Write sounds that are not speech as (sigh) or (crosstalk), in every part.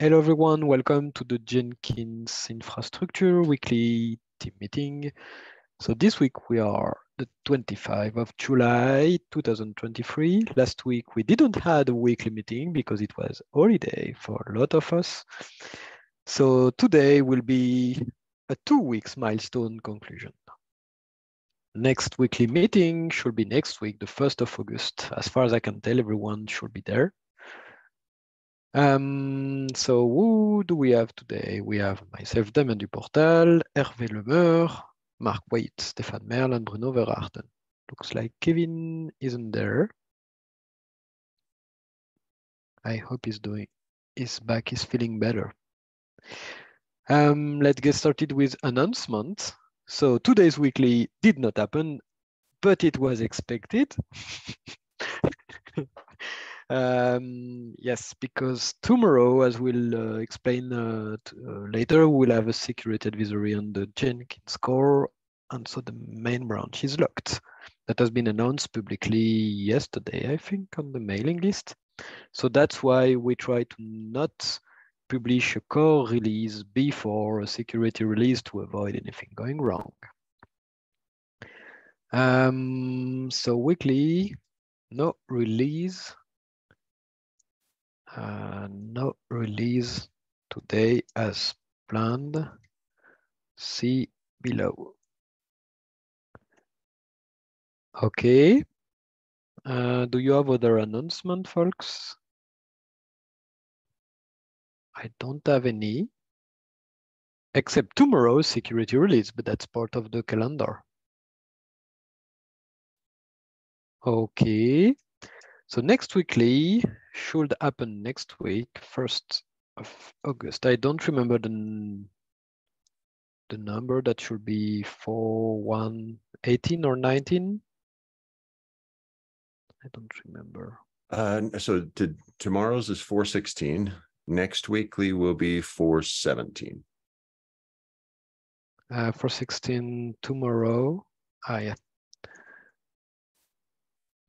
Hello everyone, welcome to the Jenkins Infrastructure weekly team meeting. So this week we are the 25th of July 2023. Last week we didn't have a weekly meeting because it was holiday for a lot of us. So today will be a two weeks milestone conclusion. Next weekly meeting should be next week, the 1st of August. As far as I can tell, everyone should be there. Um, so who do we have today? We have myself, Damien Duportal, Hervé Lemeur, Mark Waite, Stefan Merle, and Bruno Verachten. Looks like Kevin isn't there. I hope he's doing, his back is feeling better. Um, let's get started with announcement. So today's weekly did not happen, but it was expected. (laughs) Um, yes, because tomorrow, as we'll uh, explain uh, uh, later, we'll have a security advisory on the Jenkins core, and so the main branch is locked. That has been announced publicly yesterday, I think, on the mailing list. So that's why we try to not publish a core release before a security release to avoid anything going wrong. Um, so weekly, no release uh, no release today as planned. See below. Okay. Uh, do you have other announcement, folks? I don't have any, except tomorrow's security release, but that's part of the calendar. Okay. So next weekly should happen next week, 1st of August. I don't remember the, the number that should be 4, 1, 18 or 19. I don't remember. Uh, so to, tomorrow's is 416. Next weekly will be 417. Uh, 416 tomorrow. Ah, yeah,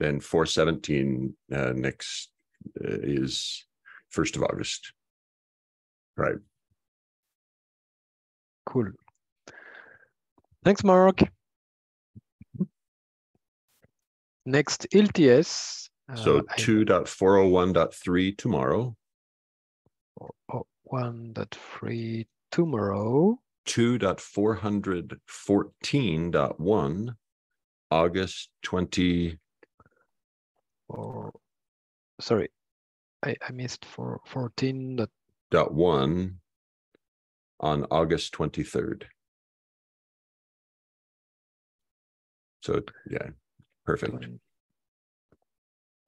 then 417 uh, next is 1st of August. Right. Cool. Thanks, Mark. Next, LTS. So uh, 2.401.3 tomorrow. 1.3 tomorrow. 2.414.1 August 20 or sorry, I, I missed for 14 dot dot one on August 23rd. So yeah, perfect.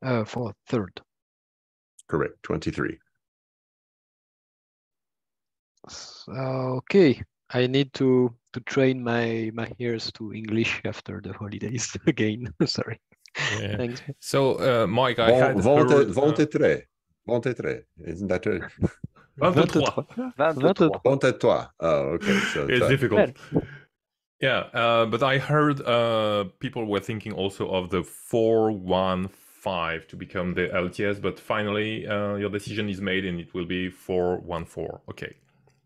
Uh, for third. Correct, 23. Okay, I need to to train my my ears to English after the holidays (laughs) again. (laughs) Sorry. Yeah. Thanks. So, uh, Mike, I had heard... 23. 23. Isn't that true? 23. 23. Oh, okay. So it's difficult. Yeah, uh, but I heard uh, people were thinking also of the 415 to become the LTS, but finally uh, your decision is made and it will be 414. Okay.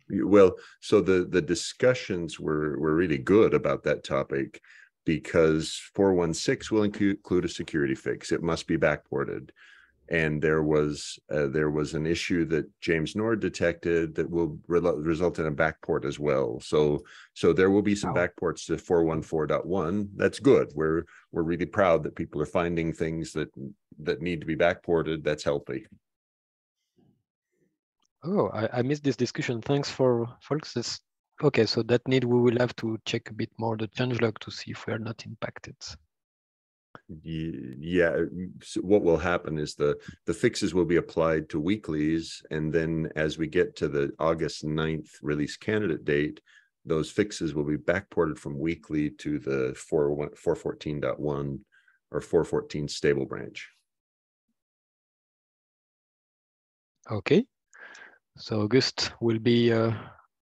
Well, so the the discussions were were really good about that topic because 416 will include a security fix. It must be backported. And there was uh, there was an issue that James Nord detected that will re result in a backport as well. So so there will be some wow. backports to 414.1. That's good. We're we're really proud that people are finding things that that need to be backported. That's healthy. Oh, I, I missed this discussion. Thanks for folks. Okay, so that need we will have to check a bit more the changelog to see if we are not impacted. Yeah, so what will happen is the the fixes will be applied to weeklies, and then as we get to the August 9th release candidate date, those fixes will be backported from weekly to the 414.1 or 414 stable branch. Okay, so August will be uh,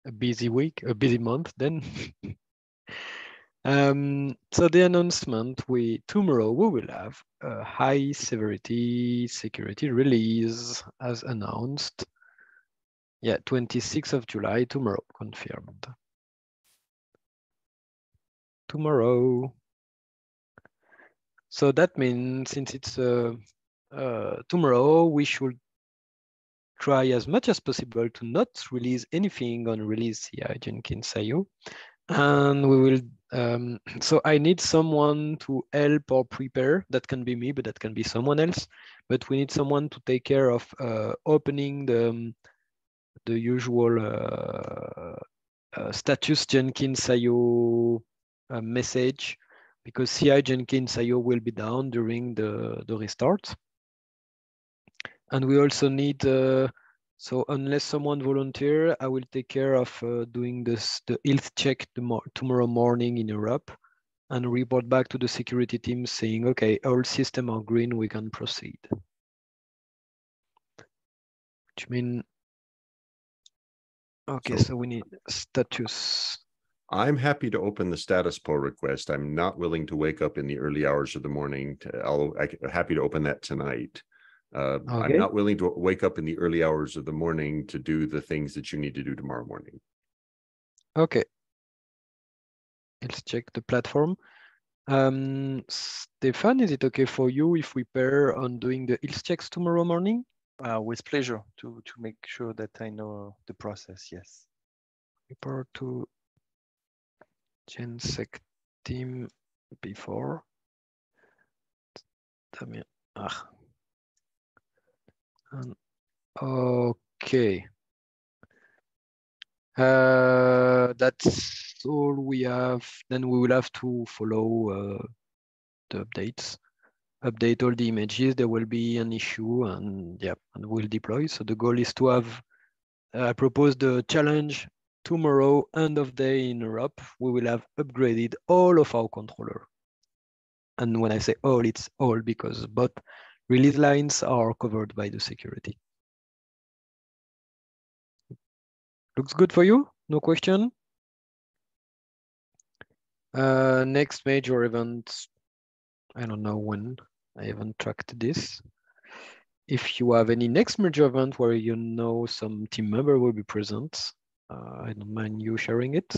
a busy week, a busy month then. (laughs) um, so the announcement we tomorrow we will have a high severity security release as announced. Yeah, 26th of July, tomorrow, confirmed. Tomorrow. So that means since it's uh, uh, tomorrow, we should try as much as possible to not release anything on release CI Jenkins IO. And we will, um, (clears throat) so I need someone to help or prepare. That can be me, but that can be someone else. But we need someone to take care of uh, opening the, um, the usual uh, uh, status Jenkins IO uh, message because CI Jenkins IO will be down during the, the restart. And we also need, uh, so unless someone volunteer, I will take care of uh, doing this, the health check tomorrow morning in Europe and report back to the security team saying, okay, all system are green, we can proceed. Which mean, okay, so, so we need status. I'm happy to open the status pull request. I'm not willing to wake up in the early hours of the morning. To, I'll, I'm happy to open that tonight. Uh, okay. I'm not willing to wake up in the early hours of the morning to do the things that you need to do tomorrow morning. Okay. Let's check the platform. Um, Stefan, is it okay for you if we pair on doing the health checks tomorrow morning? Uh, with pleasure to, to make sure that I know the process, yes. Report to GenSec team before. Damien. Ah, um, okay. Uh, that's all we have. Then we will have to follow uh, the updates. Update all the images. There will be an issue, and yeah, and we'll deploy. So the goal is to have. Uh, I propose the challenge tomorrow, end of day in Europe. We will have upgraded all of our controller. And when I say all, it's all because both Release lines are covered by the security. Looks good for you? No question? Uh, next major event, I don't know when, I haven't tracked this. If you have any next major event where you know some team member will be present, uh, I don't mind you sharing it.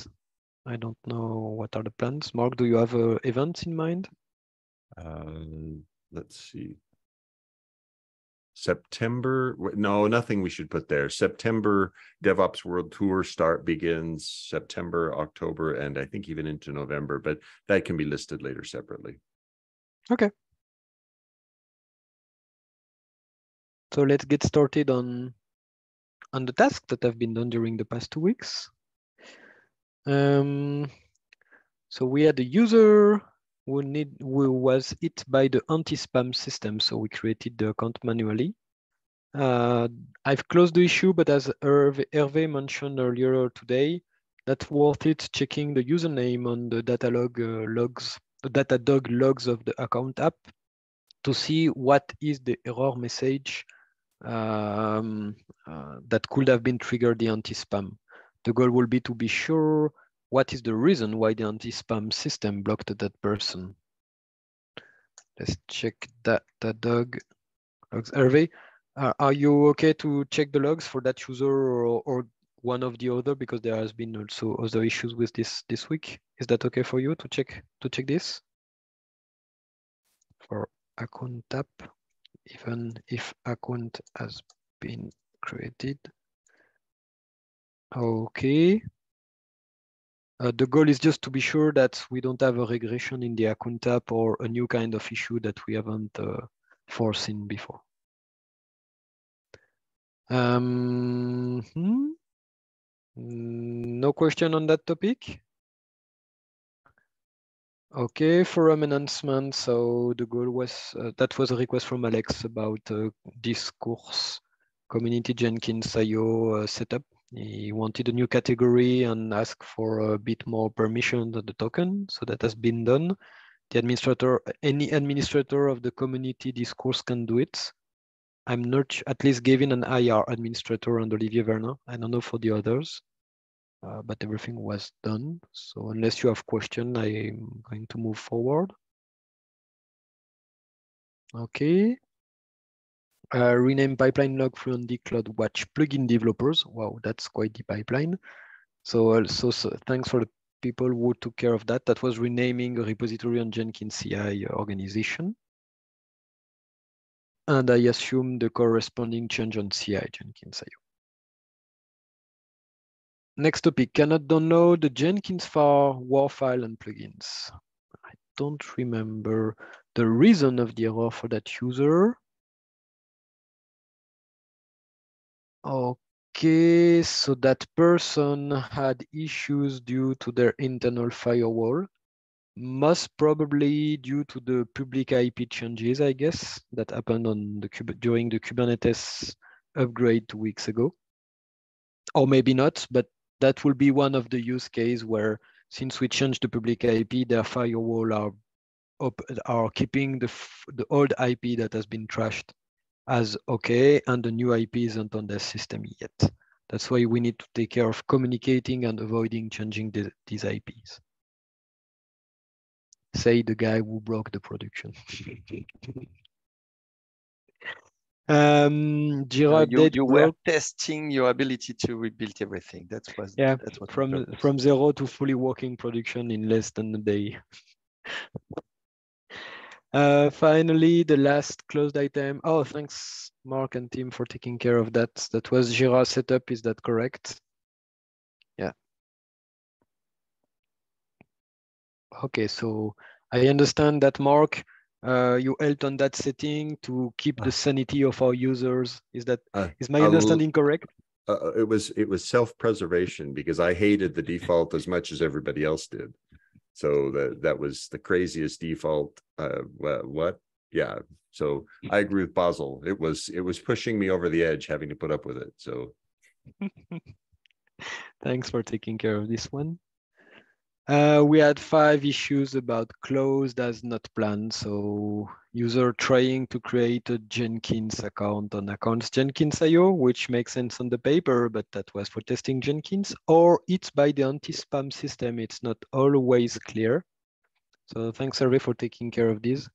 I don't know what are the plans. Mark, do you have events in mind? Uh, let's see. September. No, nothing we should put there. September DevOps World Tour start begins September, October, and I think even into November, but that can be listed later separately. Okay. So let's get started on on the tasks that have been done during the past two weeks. Um, so we had a user who need who was hit by the anti-spam system, so we created the account manually. Uh, I've closed the issue, but as Hervé, Hervé mentioned earlier today, that's worth it checking the username on the Datadog uh, logs, the Datadog logs of the account app to see what is the error message um, uh, that could have been triggered the anti-spam. The goal will be to be sure what is the reason why the anti-spam system blocked that person? Let's check that the dog logs. Hervé, uh, are you okay to check the logs for that user or, or one of the other because there has been also other issues with this this week? Is that okay for you to check to check this? For account tap, even if account has been created. Okay, the goal is just to be sure that we don't have a regression in the account tab or a new kind of issue that we haven't uh, foreseen before. Um, hmm? No question on that topic? Okay, forum announcement. So the goal was, uh, that was a request from Alex about uh, discourse community Jenkins IO uh, setup. He wanted a new category and asked for a bit more permission on the token. So that has been done. The administrator, any administrator of the community discourse can do it. I'm not at least giving an IR administrator and Olivier Vernin. I don't know for the others, uh, but everything was done. So unless you have question, I'm going to move forward. Okay. Uh, rename pipeline log Fluentd CloudWatch plugin developers. Wow, that's quite the pipeline. So also so thanks for the people who took care of that. That was renaming a repository on Jenkins CI organization. And I assume the corresponding change on CI Jenkins IO. Next topic, cannot download the Jenkins FAR WAR file and plugins. I don't remember the reason of the error for that user. Okay, so that person had issues due to their internal firewall, most probably due to the public IP changes, I guess, that happened on the during the Kubernetes upgrade two weeks ago. Or maybe not, but that will be one of the use case where since we changed the public IP, their firewall are are keeping the the old IP that has been trashed as okay, and the new IP isn't on the system yet. That's why we need to take care of communicating and avoiding changing the, these IPs. Say the guy who broke the production. (laughs) um, Jira uh, you, you were testing your ability to rebuild everything. That's was yeah. That's what from from zero to fully working production in less than a day. (laughs) Uh, finally, the last closed item. Oh, thanks, Mark and team, for taking care of that. That was Jira setup. Is that correct? Yeah. Okay, so I understand that, Mark, uh, you helped on that setting to keep the sanity of our users. Is that uh, is my understanding correct? Uh, it was it was self-preservation because I hated the default as much as everybody else did. So that that was the craziest default. Uh, what? Yeah. So I agree with Basil. It was it was pushing me over the edge, having to put up with it. So (laughs) thanks for taking care of this one. Uh, we had five issues about closed as not planned. So user trying to create a Jenkins account on accounts Jenkins.io, which makes sense on the paper, but that was for testing Jenkins, or it's by the anti-spam system. It's not always clear. So thanks, Hervé, for taking care of this,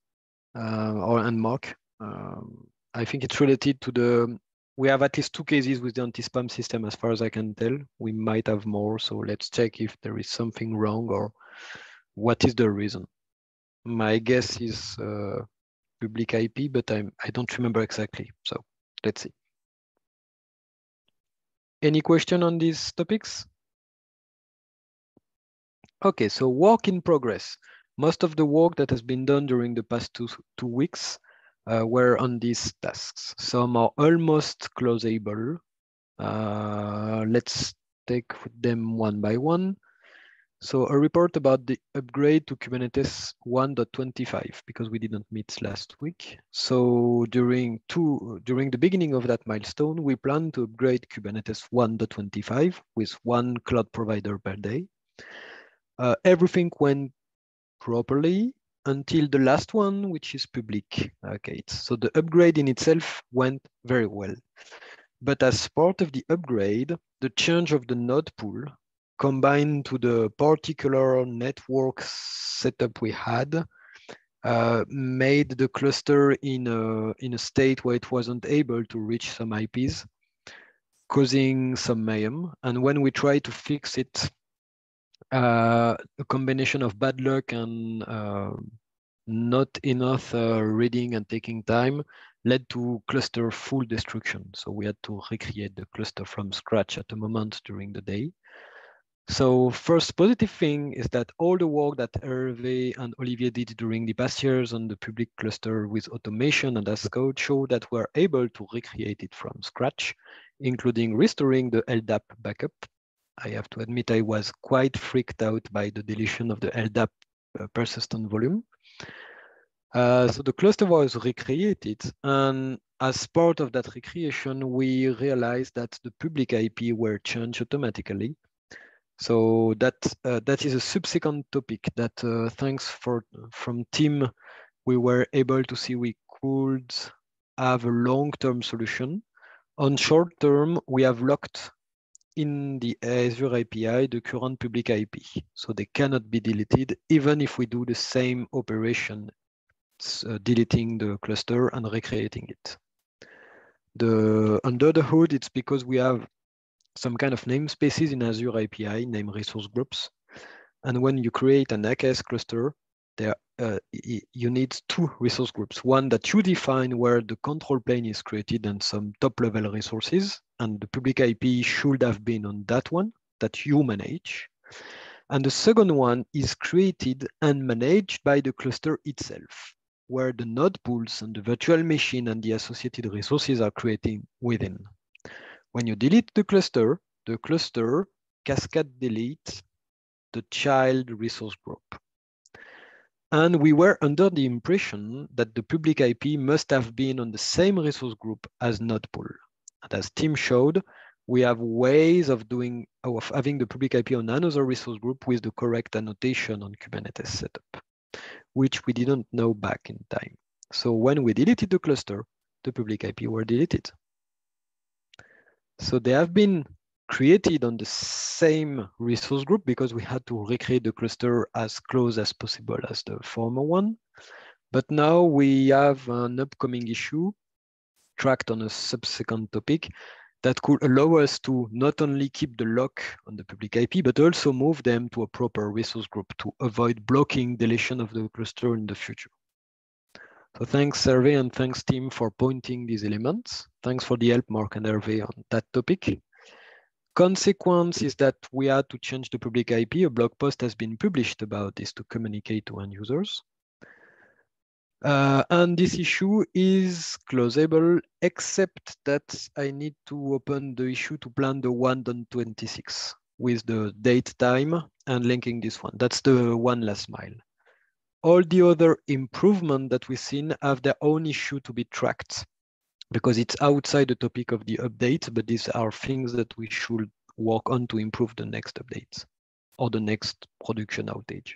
uh, or and Mark. Um, I think it's related to the we have at least two cases with the anti-spam system as far as I can tell. We might have more, so let's check if there is something wrong or what is the reason. My guess is uh, public IP, but I'm, I don't remember exactly, so let's see. Any question on these topics? Okay, so work in progress. Most of the work that has been done during the past two, two weeks uh, were on these tasks. Some are almost closable. Uh, let's take them one by one. So a report about the upgrade to Kubernetes 1.25 because we didn't meet last week. So during two during the beginning of that milestone, we plan to upgrade Kubernetes 1.25 with one cloud provider per day. Uh, everything went properly until the last one, which is public Okay, So the upgrade in itself went very well. But as part of the upgrade, the change of the node pool combined to the particular network setup we had uh, made the cluster in a, in a state where it wasn't able to reach some IPs, causing some mayhem. And when we try to fix it a combination of bad luck and uh, not enough uh, reading and taking time led to cluster full destruction. So we had to recreate the cluster from scratch at a moment during the day. So first positive thing is that all the work that Hervé and Olivier did during the past years on the public cluster with automation and as code showed that we're able to recreate it from scratch, including restoring the LDAP backup I have to admit I was quite freaked out by the deletion of the LDAP uh, persistent volume. Uh, so the cluster was recreated and as part of that recreation, we realized that the public IP were changed automatically. So that uh, that is a subsequent topic that uh, thanks for from team, we were able to see we could have a long-term solution. On short term, we have locked in the Azure API the current public IP. So they cannot be deleted even if we do the same operation, uh, deleting the cluster and recreating it. The under the hood, it's because we have some kind of namespaces in Azure API, name resource groups. And when you create an AKS cluster, there uh, you need two resource groups. One that you define where the control plane is created and some top level resources. And the public IP should have been on that one that you manage. And the second one is created and managed by the cluster itself, where the node pools and the virtual machine and the associated resources are created within. When you delete the cluster, the cluster cascade deletes the child resource group. And we were under the impression that the public IP must have been on the same resource group as node pool. And as Tim showed, we have ways of doing of having the public IP on another resource group with the correct annotation on Kubernetes setup, which we didn't know back in time. So when we deleted the cluster, the public IP were deleted. So they have been created on the same resource group because we had to recreate the cluster as close as possible as the former one. But now we have an upcoming issue tracked on a subsequent topic that could allow us to not only keep the lock on the public IP, but also move them to a proper resource group to avoid blocking deletion of the cluster in the future. So thanks Hervé and thanks team, for pointing these elements. Thanks for the help Mark and Hervé on that topic. Consequence is that we had to change the public IP. A blog post has been published about this to communicate to end users. Uh, and this issue is closable, except that I need to open the issue to plan the 1.26 with the date time and linking this one. That's the one last mile. All the other improvement that we've seen have their own issue to be tracked because it's outside the topic of the update, but these are things that we should work on to improve the next updates or the next production outage.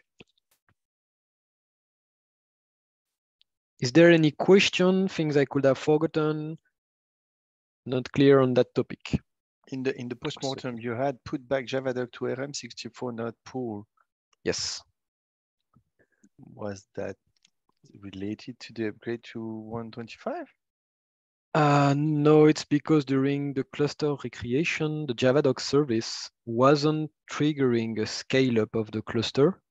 Is there any question, things I could have forgotten? Not clear on that topic. In the in the postmortem, you had put back Javadoc to ARM64 node pool. Yes. Was that related to the upgrade to 125? Uh, no, it's because during the cluster recreation, the Javadoc service wasn't triggering a scale up of the cluster.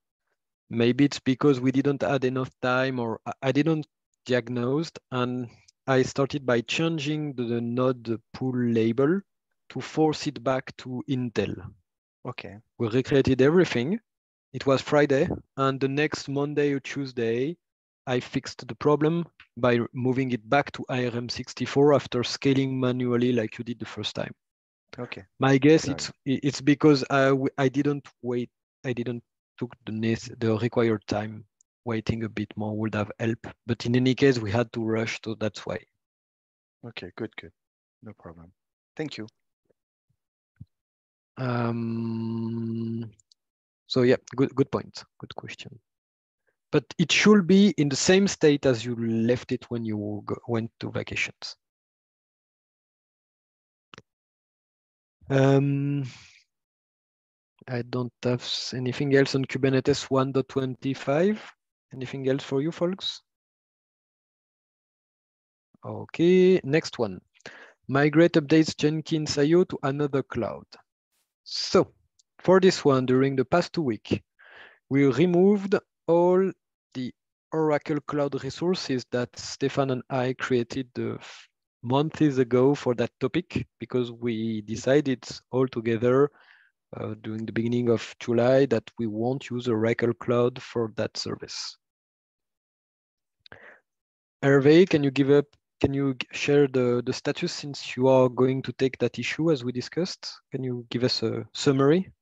Maybe it's because we didn't add enough time or I didn't diagnosed and I started by changing the node pool label to force it back to Intel. Okay. We recreated everything. It was Friday and the next Monday or Tuesday, I fixed the problem by moving it back to ARM64 after scaling manually like you did the first time. Okay. My guess it's it's because I I didn't wait. I didn't took the the required time waiting a bit more would have helped. But in any case, we had to rush, so that's why. Okay, good, good. No problem. Thank you. Um, so yeah, good, good point. Good question. But it should be in the same state as you left it when you go, went to vacations. Um, I don't have anything else on Kubernetes 1.25. Anything else for you folks? Okay, next one. Migrate updates Jenkins IO to another cloud. So for this one, during the past two weeks, we removed all Oracle Cloud resources that Stefan and I created the months ago for that topic because we decided all together uh, during the beginning of July that we won't use Oracle Cloud for that service. Hervé, can you give up? Can you share the, the status since you are going to take that issue as we discussed? Can you give us a summary?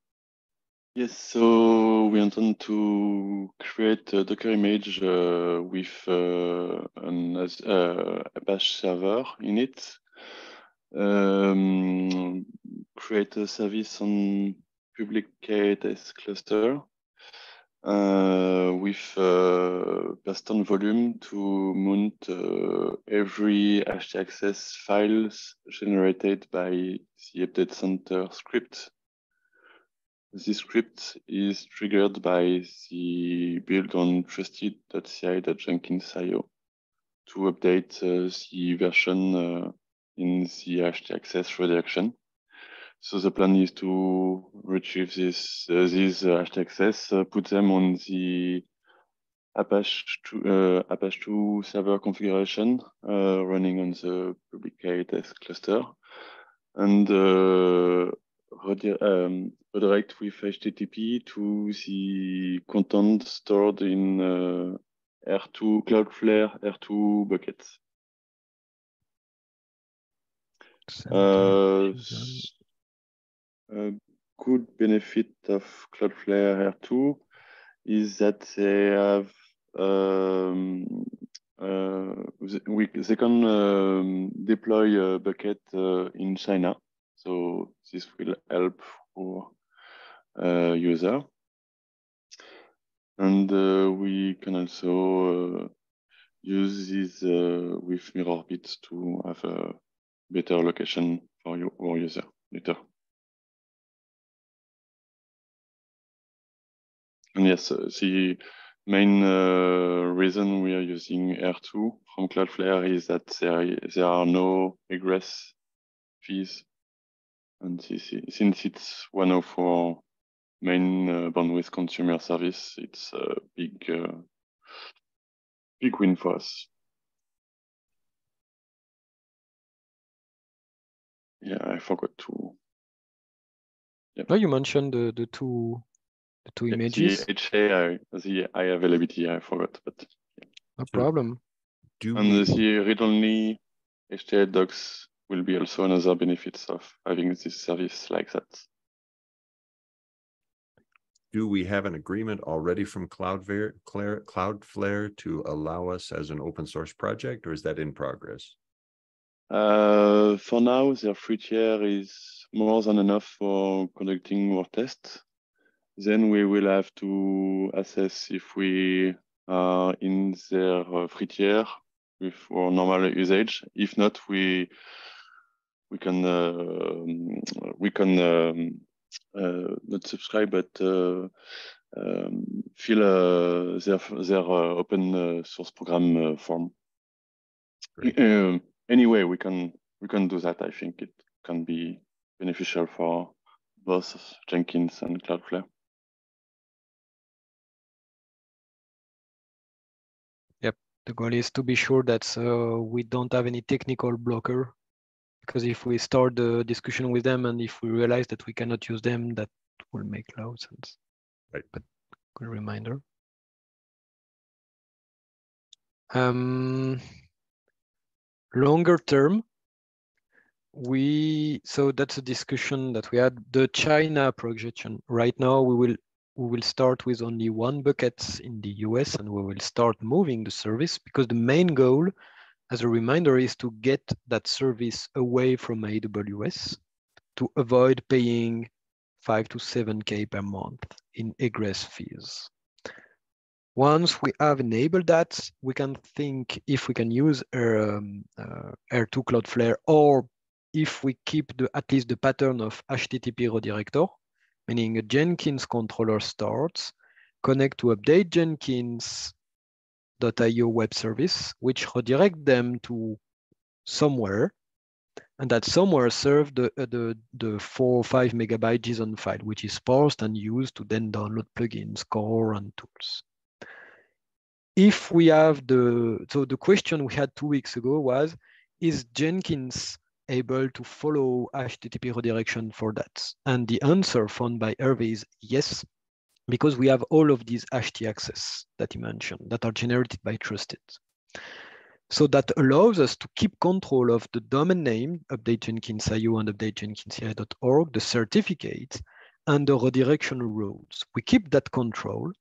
Yes, so we intend to create a Docker image uh, with uh, an uh, Apache server in it, um, create a service on public k8s cluster, uh, with uh, volume to mount uh, every htaccess files generated by the update center script. This script is triggered by the build on trusted.ci.jenkins.io to update uh, the version uh, in the htaccess redirection. So the plan is to retrieve this uh, these uh, htaccess, uh, put them on the Apache 2, uh, Apache 2 server configuration running on the public k8s cluster, and um, redirect with HTTP to the content stored in uh, R2 Cloudflare R2 buckets. Uh, a good benefit of Cloudflare R2 is that they have um, uh, we, they can um, deploy a bucket uh, in China. So this will help for user. And uh, we can also uh, use this uh, with MirrorBits to have a better location for your user later. And yes, the main uh, reason we are using R2 from Cloudflare is that there, there are no egress fees. And since it's one of our main uh, bandwidth consumer service, it's a big, uh, big win for us. Yeah, I forgot to. Yeah. No, you mentioned the, the two the two images. The HA, the high availability, I forgot, but yeah. no problem. Do and we... the read-only htaccess will be also another benefits of having this service like that. Do we have an agreement already from Cloudflare, to allow us as an open source project, or is that in progress? Uh, for now, their free tier is more than enough for conducting our tests. Then we will have to assess if we are in their uh, free tier with our normal usage. If not, we we can uh, we can um, not subscribe, but uh, um, fill uh, their their uh, open source program form. Um, anyway, we can we can do that. I think it can be beneficial for both Jenkins and Cloudflare. Yep, the goal is to be sure that uh, we don't have any technical blocker. Because if we start the discussion with them and if we realize that we cannot use them, that will make a lot of sense. Right. But good reminder. Um, longer term, we so that's a discussion that we had the china projection right now we will we will start with only one bucket in the us and we will start moving the service because the main goal as a reminder is to get that service away from aws to avoid paying 5 to 7k per month in egress fees. Once we have enabled that, we can think if we can use um, uh, R2 Cloudflare or if we keep the, at least the pattern of HTTP redirector, meaning a Jenkins controller starts, connect to update Jenkins.io web service, which redirect them to somewhere, and that somewhere serve the, uh, the, the four or five megabyte JSON file, which is parsed and used to then download plugins, core, and tools if we have the, so the question we had two weeks ago was, is Jenkins able to follow HTTP redirection for that? And the answer found by Hervé is yes, because we have all of these htaccess that he mentioned that are generated by Trusted. So that allows us to keep control of the domain name, update Jenkins.io and update Jenkins.org, the certificate, and the redirection rules. We keep that control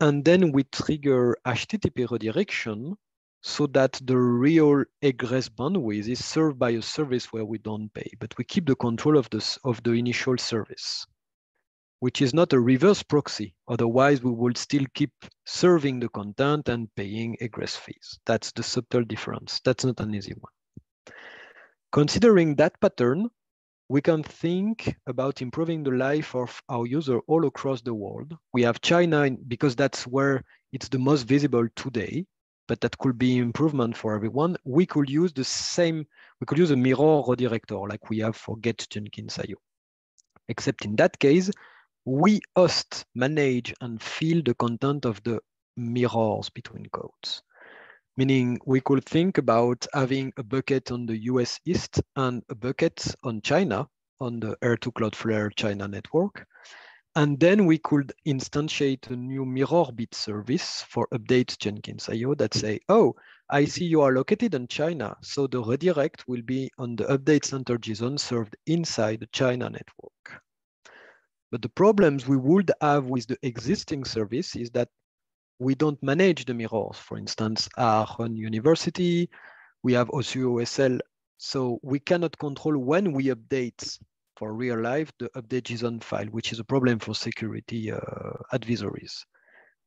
and then we trigger HTTP redirection so that the real egress bandwidth is served by a service where we don't pay, but we keep the control of, this, of the initial service, which is not a reverse proxy. Otherwise, we would still keep serving the content and paying egress fees. That's the subtle difference. That's not an easy one. Considering that pattern, we can think about improving the life of our user all across the world. We have China because that's where it's the most visible today, but that could be improvement for everyone. We could use the same, we could use a mirror redirector like we have for get Jenkins. Except in that case, we host, manage, and fill the content of the mirrors between codes. Meaning we could think about having a bucket on the US East and a bucket on China on the R2 Cloudflare China network. And then we could instantiate a new mirror bit service for update Jenkins IO that say, oh, I see you are located in China. So the redirect will be on the update center JSON served inside the China network. But the problems we would have with the existing service is that we don't manage the mirrors. For instance, Aachen University, we have OSU so we cannot control when we update for real life the update JSON file, which is a problem for security uh, advisories.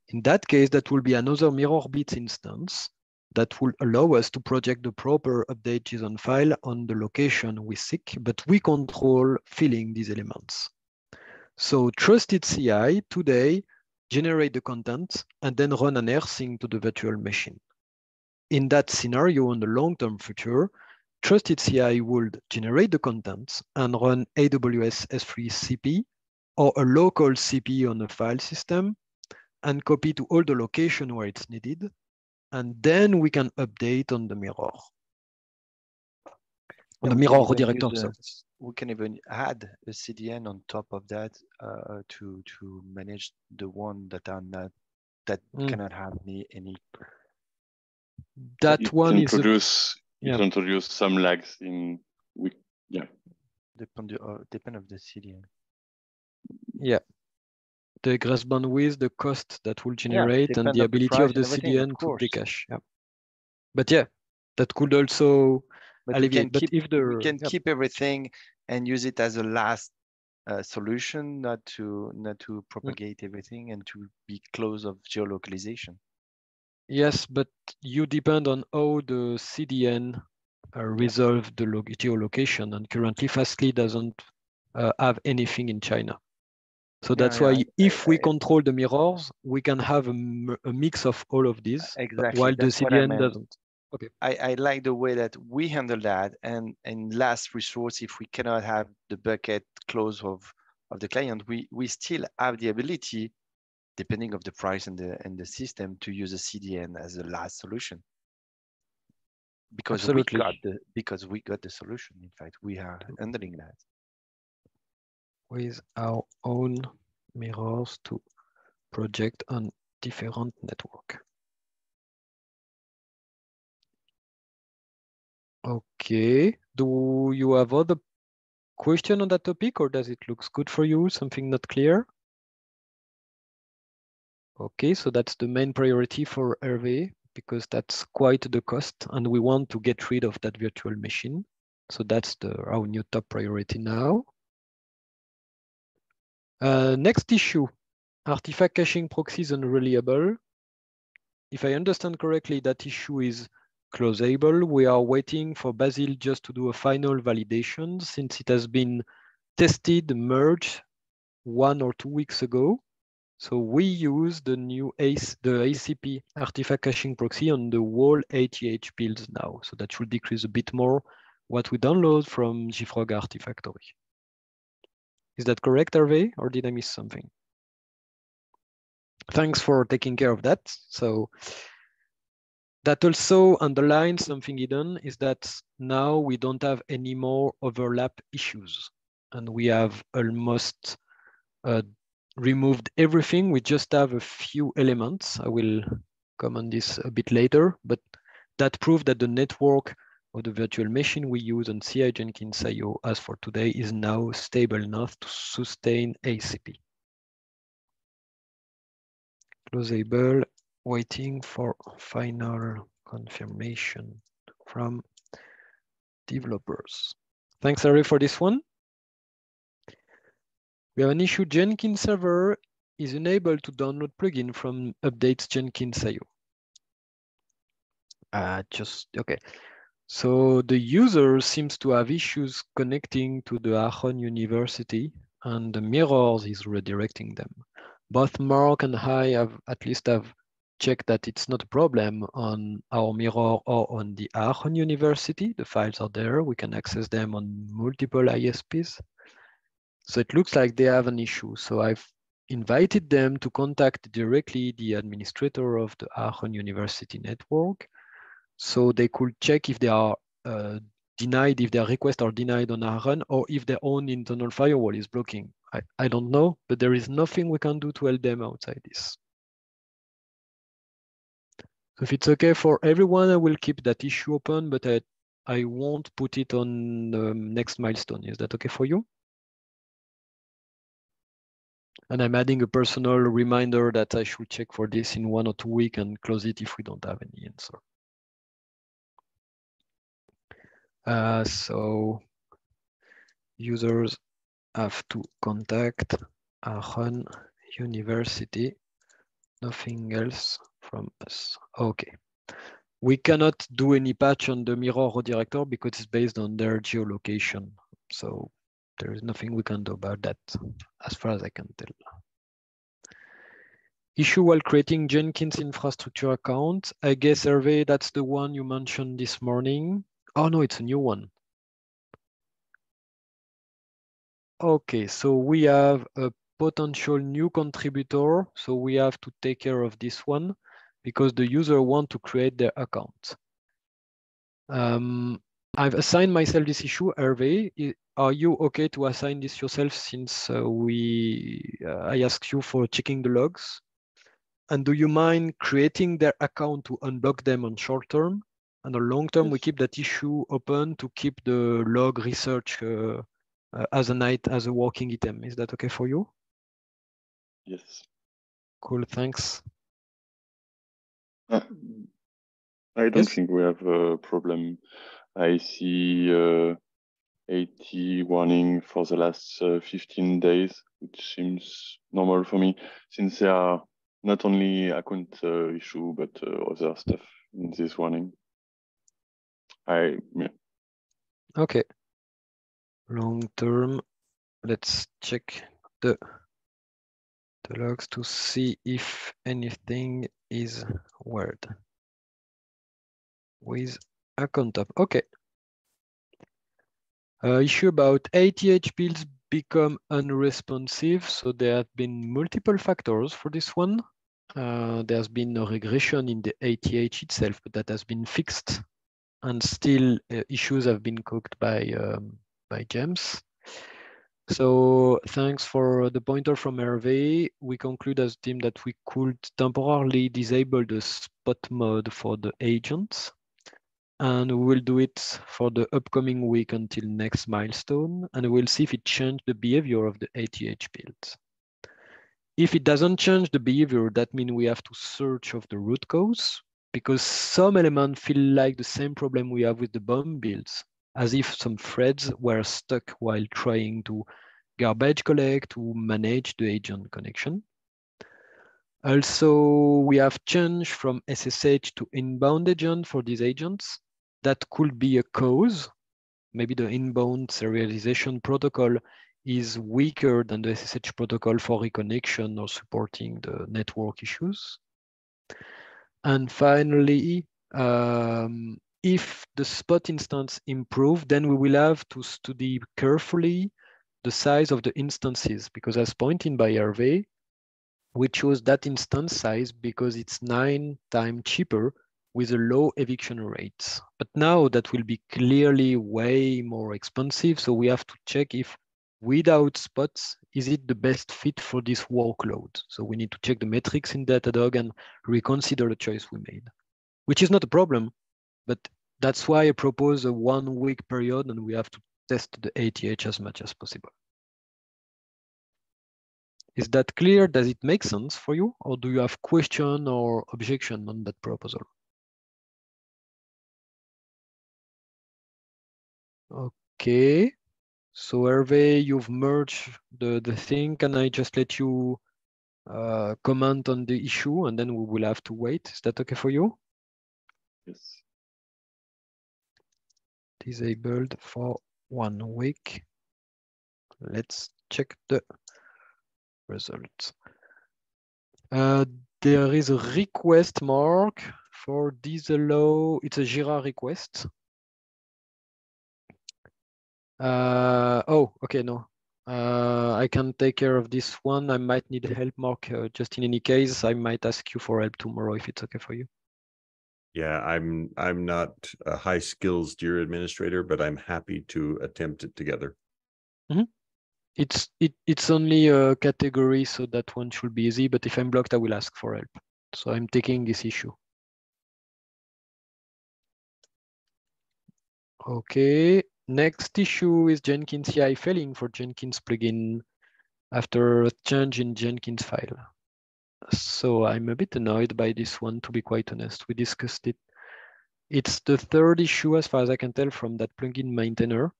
In that case, that will be another mirror bits instance that will allow us to project the proper update JSON file on the location we seek, but we control filling these elements. So trusted CI today generate the content and then run an rsync to the virtual machine. In that scenario, in the long-term future, Trusted CI would generate the contents and run AWS S3 CP or a local CP on a file system and copy to all the location where it's needed. And then we can update on the mirror. On the mirror redirector. We can even add a CDN on top of that uh, to to manage the one that are not that mm. cannot have any any. That one is introduce yeah. introduce some lags in we yeah depend uh, depend of the CDN. Yeah, the egress bandwidth, the cost that will generate, yeah, and the ability of the CDN of to pre-cache. Yeah, but yeah, that could also but alleviate. But keep, if the we can keep everything and use it as a last uh, solution, not to not to mm. propagate mm. everything and to be close of geolocalization. Yes, but you depend on how the CDN uh, resolve the geolocation, and currently Fastly doesn't uh, have anything in China. So that's yeah, why yeah, if I, we I, control the mirrors, we can have a, a mix of all of these, exactly. while that's the CDN doesn't. Okay. I, I like the way that we handle that. And in last resource, if we cannot have the bucket close of, of the client, we, we still have the ability depending of the price and the and the system to use a CDN as a last solution. Because Absolutely. we got the because we got the solution. In fact, we are handling that. With our own mirrors to project on different network. Okay. Do you have other question on that topic or does it looks good for you? Something not clear? Okay, so that's the main priority for Hervé because that's quite the cost and we want to get rid of that virtual machine. So that's the, our new top priority now. Uh, next issue, artifact caching proxies unreliable. If I understand correctly, that issue is closable. We are waiting for Basil just to do a final validation since it has been tested, merged one or two weeks ago. So we use the new ACE, the ACP artifact caching proxy on the whole ATH builds now. So that should decrease a bit more what we download from JFrog Artifactory. Is that correct, Hervé, or did I miss something? Thanks for taking care of that. So that also underlines something hidden is that now we don't have any more overlap issues. And we have almost uh, removed everything. We just have a few elements. I will come on this a bit later, but that proved that the network of the virtual machine we use on CI Jenkins IO as for today is now stable enough to sustain ACP. Closable, waiting for final confirmation from developers. Thanks, Ari, for this one. We have an issue Jenkins server is unable to download plugin from updates Jenkins IO. Uh, just, okay. So the user seems to have issues connecting to the Aachen University and the mirrors is redirecting them. Both Mark and I have at least have check that it's not a problem on our mirror or on the Aachen University. The files are there. We can access them on multiple ISPs. So it looks like they have an issue. So I've invited them to contact directly the administrator of the Aachen University network. So they could check if they are uh, denied, if their requests are denied on Aachen or if their own internal firewall is blocking. I, I don't know, but there is nothing we can do to help them outside this. So if it's okay for everyone, I will keep that issue open, but I, I won't put it on the next milestone. Is that okay for you? And I'm adding a personal reminder that I should check for this in one or two weeks and close it if we don't have any answer. Uh, so users have to contact Aachen University, nothing else from us. Okay. We cannot do any patch on the mirror redirector because it's based on their geolocation. So there is nothing we can do about that as far as I can tell. Issue while creating Jenkins infrastructure account. I guess Hervé, that's the one you mentioned this morning. Oh no, it's a new one. Okay, so we have a potential new contributor. So we have to take care of this one because the user want to create their account. Um, I've assigned myself this issue, Hervé. Are you okay to assign this yourself since uh, we uh, I asked you for checking the logs? And do you mind creating their account to unblock them on short term? And on long term, yes. we keep that issue open to keep the log research uh, uh, as a night as a working item. Is that okay for you? Yes. Cool. Thanks. Uh, I don't yes. think we have a problem. I see uh, 80 warning for the last uh, 15 days, which seems normal for me, since there are not only account uh, issue but uh, other stuff in this warning. I yeah. Okay. Long term, let's check the the logs to see if anything is weird with account up. Okay. Uh, issue about ATH builds become unresponsive. So there have been multiple factors for this one. Uh, there's been a regression in the ATH itself, but that has been fixed. And still uh, issues have been cooked by, um, by James. So thanks for the pointer from Hervé. We conclude as a team that we could temporarily disable the spot mode for the agents. And we will do it for the upcoming week until next milestone. And we'll see if it changed the behavior of the ATH build. If it doesn't change the behavior, that means we have to search of the root cause because some elements feel like the same problem we have with the BOM builds as if some threads were stuck while trying to garbage collect to manage the agent connection. Also, we have changed from SSH to inbound agent for these agents. That could be a cause. Maybe the inbound serialization protocol is weaker than the SSH protocol for reconnection or supporting the network issues. And finally, um, if the spot instance improve, then we will have to study carefully the size of the instances because as pointed by Hervé, we chose that instance size because it's nine times cheaper with a low eviction rate. But now that will be clearly way more expensive. So we have to check if without spots, is it the best fit for this workload? So we need to check the metrics in Datadog and reconsider the choice we made, which is not a problem but that's why I propose a one week period and we have to test the ATH as much as possible. Is that clear? Does it make sense for you? Or do you have question or objection on that proposal? Okay. So Hervé, you've merged the, the thing. Can I just let you uh, comment on the issue and then we will have to wait? Is that okay for you? Yes disabled for one week. Let's check the results. Uh, there is a request mark for disallow. It's a Jira request. Uh, oh, okay, no. Uh, I can take care of this one. I might need help, Mark. Uh, just in any case, I might ask you for help tomorrow if it's okay for you. Yeah, I'm I'm not a high skills Jira administrator, but I'm happy to attempt it together. Mm -hmm. It's it it's only a category, so that one should be easy. But if I'm blocked, I will ask for help. So I'm taking this issue. Okay, Next issue is Jenkins CI failing for Jenkins plugin after a change in Jenkins file. So I'm a bit annoyed by this one, to be quite honest. We discussed it. It's the third issue, as far as I can tell, from that plugin maintainer.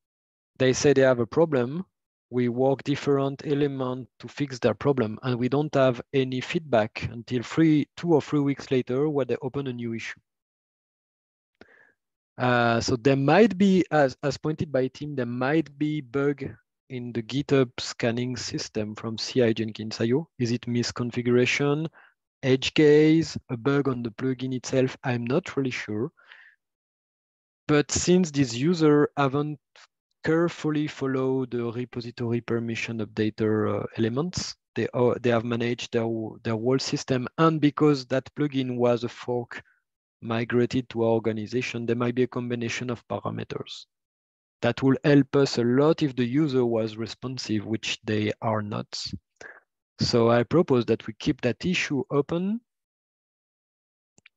They say they have a problem. We work different elements to fix their problem, and we don't have any feedback until three, two or three weeks later, where they open a new issue. Uh, so there might be, as, as pointed by Tim, there might be bug in the GitHub scanning system from CI Jenkins IO. Is it misconfiguration, edge case, a bug on the plugin itself? I'm not really sure. But since these users haven't carefully followed the repository permission updater uh, elements, they, uh, they have managed their, their whole system. And because that plugin was a fork migrated to our organization, there might be a combination of parameters. That will help us a lot if the user was responsive, which they are not. So I propose that we keep that issue open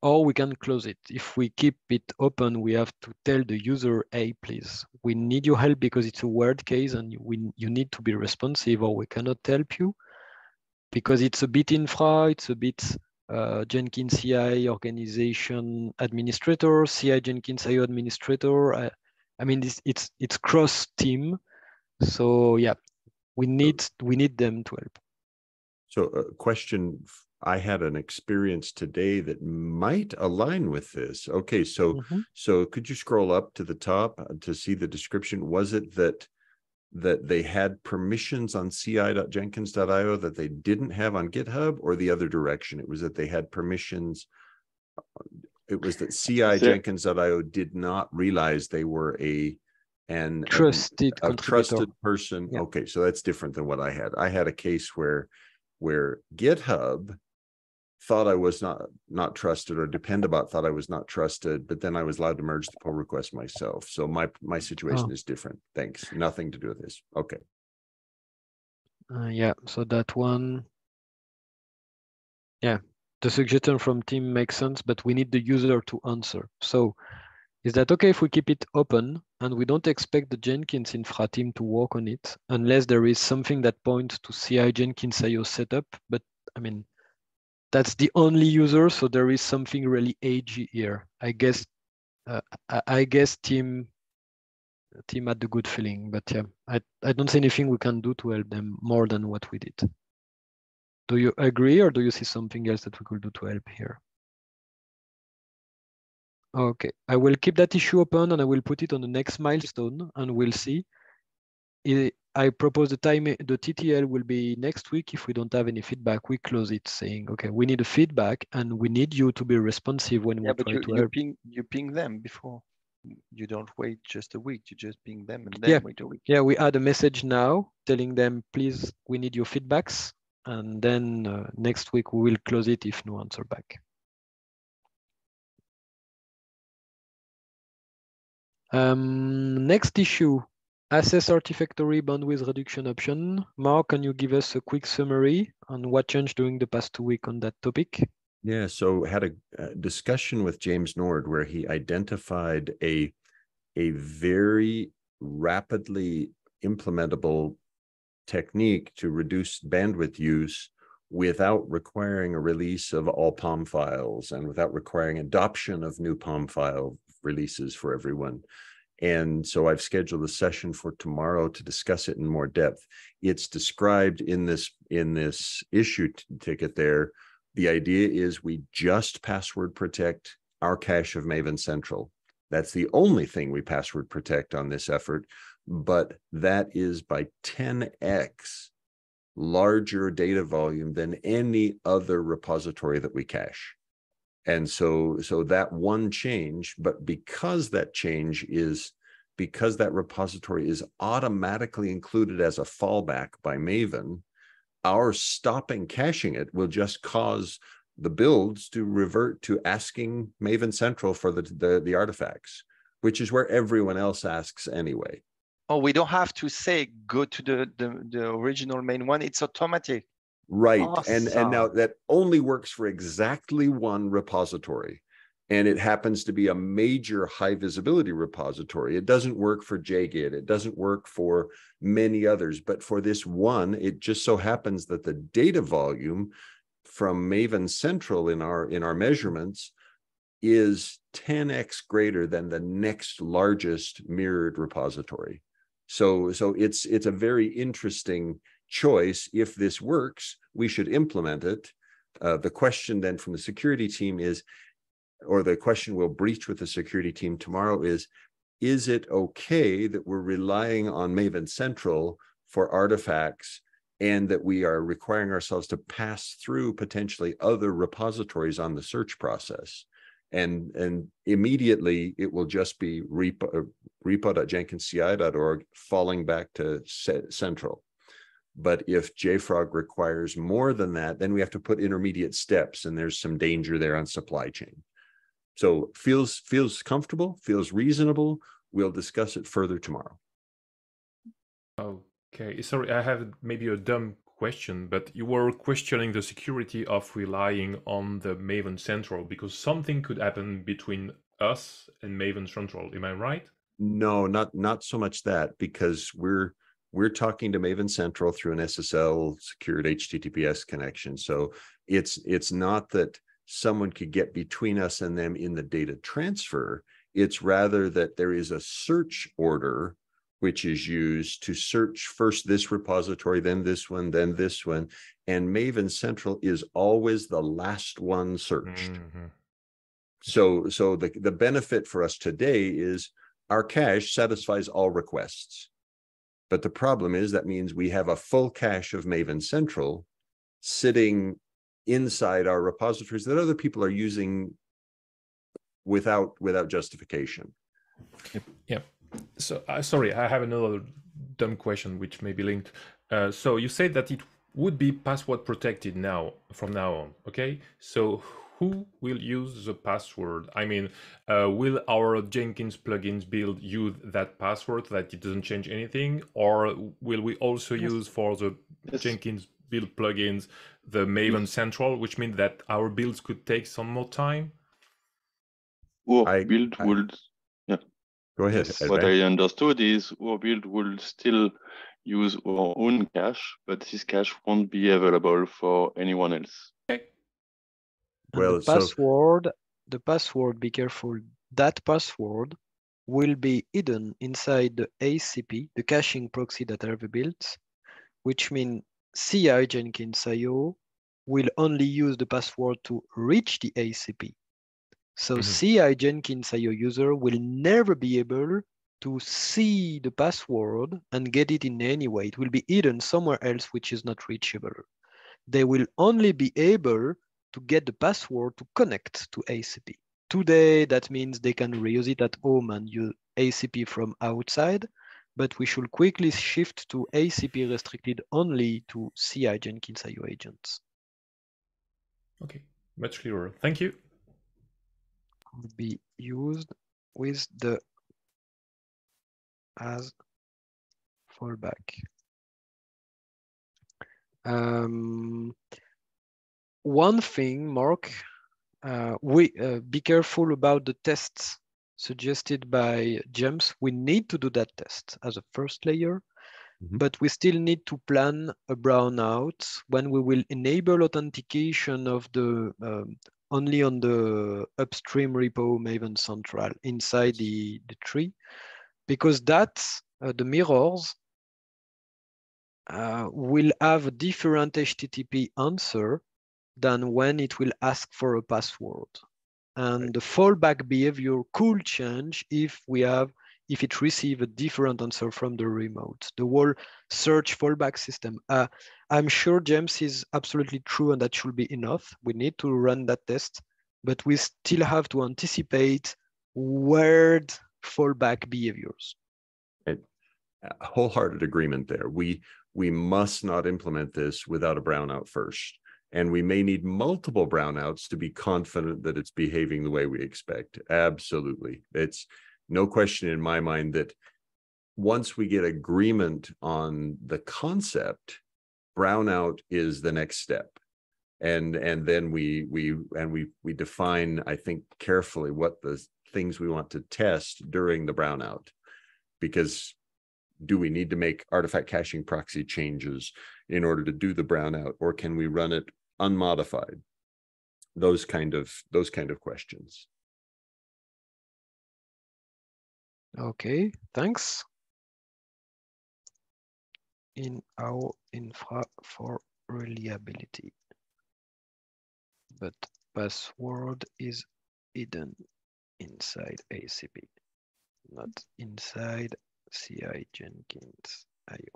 or we can close it. If we keep it open, we have to tell the user, hey, please, we need your help because it's a weird case and we, you need to be responsive or we cannot help you because it's a bit infra, it's a bit uh, Jenkins CI organization administrator, CI Jenkins IO administrator. I, I mean, this, it's it's cross team. So yeah, we need we need them to help. So a question I had an experience today that might align with this. Okay, so mm -hmm. so could you scroll up to the top uh, to see the description? Was it that that they had permissions on ci.jenkins.io that they didn't have on GitHub, or the other direction? It was that they had permissions. It was that ci ci.jenkins.io did not realize they were a an trusted a, a trusted person. Yeah. Okay, so that's different than what I had. I had a case where where GitHub thought I was not not trusted or Dependabot thought I was not trusted, but then I was allowed to merge the pull request myself. So my my situation oh. is different. Thanks. Nothing to do with this. Okay. Uh, yeah. So that one. Yeah, the suggestion from Tim makes sense, but we need the user to answer. So is that okay if we keep it open and we don't expect the Jenkins infra Tim to work on it unless there is something that points to CI Jenkins IO setup? But I mean, that's the only user, so there is something really agey here. I guess uh, I, I guess Tim team had the good feeling, but yeah, I, I don't see anything we can do to help them more than what we did. Do you agree or do you see something else that we could do to help here? Okay, I will keep that issue open and I will put it on the next milestone and we'll see. I propose the time the TTL will be next week. If we don't have any feedback, we close it saying, okay, we need a feedback and we need you to be responsive when yeah, we try you, to you help. Ping, you ping them before. You don't wait just a week. You just ping them and then yeah. wait a week. Yeah, we add a message now telling them, please, we need your feedbacks. And then uh, next week we will close it if no answer back. Um, next issue, Assess Artifactory bandwidth reduction option. Mark, can you give us a quick summary on what changed during the past two weeks on that topic? Yeah, so had a, a, discussion with James Nord where he identified a a very rapidly implementable technique to reduce bandwidth use without requiring a release of all POM files and without requiring adoption of new POM file releases for everyone. And so I've scheduled a session for tomorrow to discuss it in more depth. It's described in this in this issue ticket there. The idea is we just password protect our cache of Maven Central. That's the only thing we password protect on this effort, but that is by 10x larger data volume than any other repository that we cache. And so, so that one change, but because that change is because that repository is automatically included as a fallback by Maven, our stopping caching it will just cause the builds to revert to asking Maven Central for the, the, the artifacts, which is where everyone else asks anyway. Oh, we don't have to say go to the, the, the original main one. It's automatic. Right. Awesome. And and now that only works for exactly one repository. And it happens to be a major high visibility repository. It doesn't work for JGit. It doesn't work for many others. But for this one, it just so happens that the data volume from Maven Central in our in our measurements is 10x greater than the next largest mirrored repository. So, so it's it's a very interesting choice. If this works, we should implement it. Uh, the question then from the security team is, or the question we'll breach with the security team tomorrow is, is it okay that we're relying on Maven Central for artifacts and that we are requiring ourselves to pass through potentially other repositories on the search process? and and immediately it will just be repo, uh, repo.jenkinsci.org falling back to central. But if JFrog requires more than that, then we have to put intermediate steps, and there's some danger there on supply chain. So feels feels comfortable, feels reasonable. We'll discuss it further tomorrow. Okay, sorry, I have maybe a dumb question, but you were questioning the security of relying on the Maven Central because something could happen between us and Maven Central. Am I right? No, not not so much that because we're we're talking to Maven Central through an SSL secured HTTPS connection. So it's it's not that someone could get between us and them in the data transfer. It's rather that there is a search order which is used to search first this repository, then this one, then this one. And Maven Central is always the last one searched. Mm-hmm. So, so the, the benefit for us today is our cache satisfies all requests. But the problem is that means we have a full cache of Maven Central sitting inside our repositories that other people are using without without justification. Yep. yep so uh, sorry, I have another dumb question which may be linked. Uh, so you said that it would be password protected now from now on. Okay, so who will use the password? I mean, uh, will our Jenkins plugins build use that password that it doesn't change anything, or will we also yes. use for the yes. Jenkins build plugins the Maven yes. Central, which means that our builds could take some more time? Or I, build I, will Go ahead. What I understood is our build will still use our own cache, but this cache won't be available for anyone else. Okay. Well, the password, so... the password, be careful. That password will be hidden inside the ACP, the caching proxy that I have built, which means CI Jenkins IO will only use the password to reach the ACP. So mm -hmm. CI Jenkins IO user will never be able to see the password and get it in any way. It will be hidden somewhere else which is not reachable. They will only be able to get the password to connect to ACP. Today, that means they can reuse it at home and use ACP from outside, but we should quickly shift to ACP restricted only to CI Jenkins IO agents. Okay, much clearer. Thank you be used with the as fallback. Um, one thing, Mark, uh, we uh, be careful about the tests suggested by James. We need to do that test as a first layer, mm -hmm. but we still need to plan a brownout when we will enable authentication of the um, only on the upstream repo Maven Central inside the, the tree, because that, uh, the mirrors uh, will have a different HTTP answer than when it will ask for a password. And right. the fallback behavior could change if we have if it receives a different answer from the remote. The whole search fallback system. Uh, I'm sure James is absolutely true and that should be enough. We need to run that test, but we still have to anticipate word fallback behaviors. A wholehearted agreement there. We we must not implement this without a brownout first. And we may need multiple brownouts to be confident that it's behaving the way we expect. Absolutely. It's no question in my mind that once we get agreement on the concept, brownout is the next step. And and then we we and we we define, I think, carefully what the things we want to test during the brownout. Because do we need to make artifact caching proxy changes in order to do the brownout or can we run it unmodified those kind of those kind of questions okay thanks in our infra for reliability but password is hidden inside ACP, not inside CI Jenkins IO.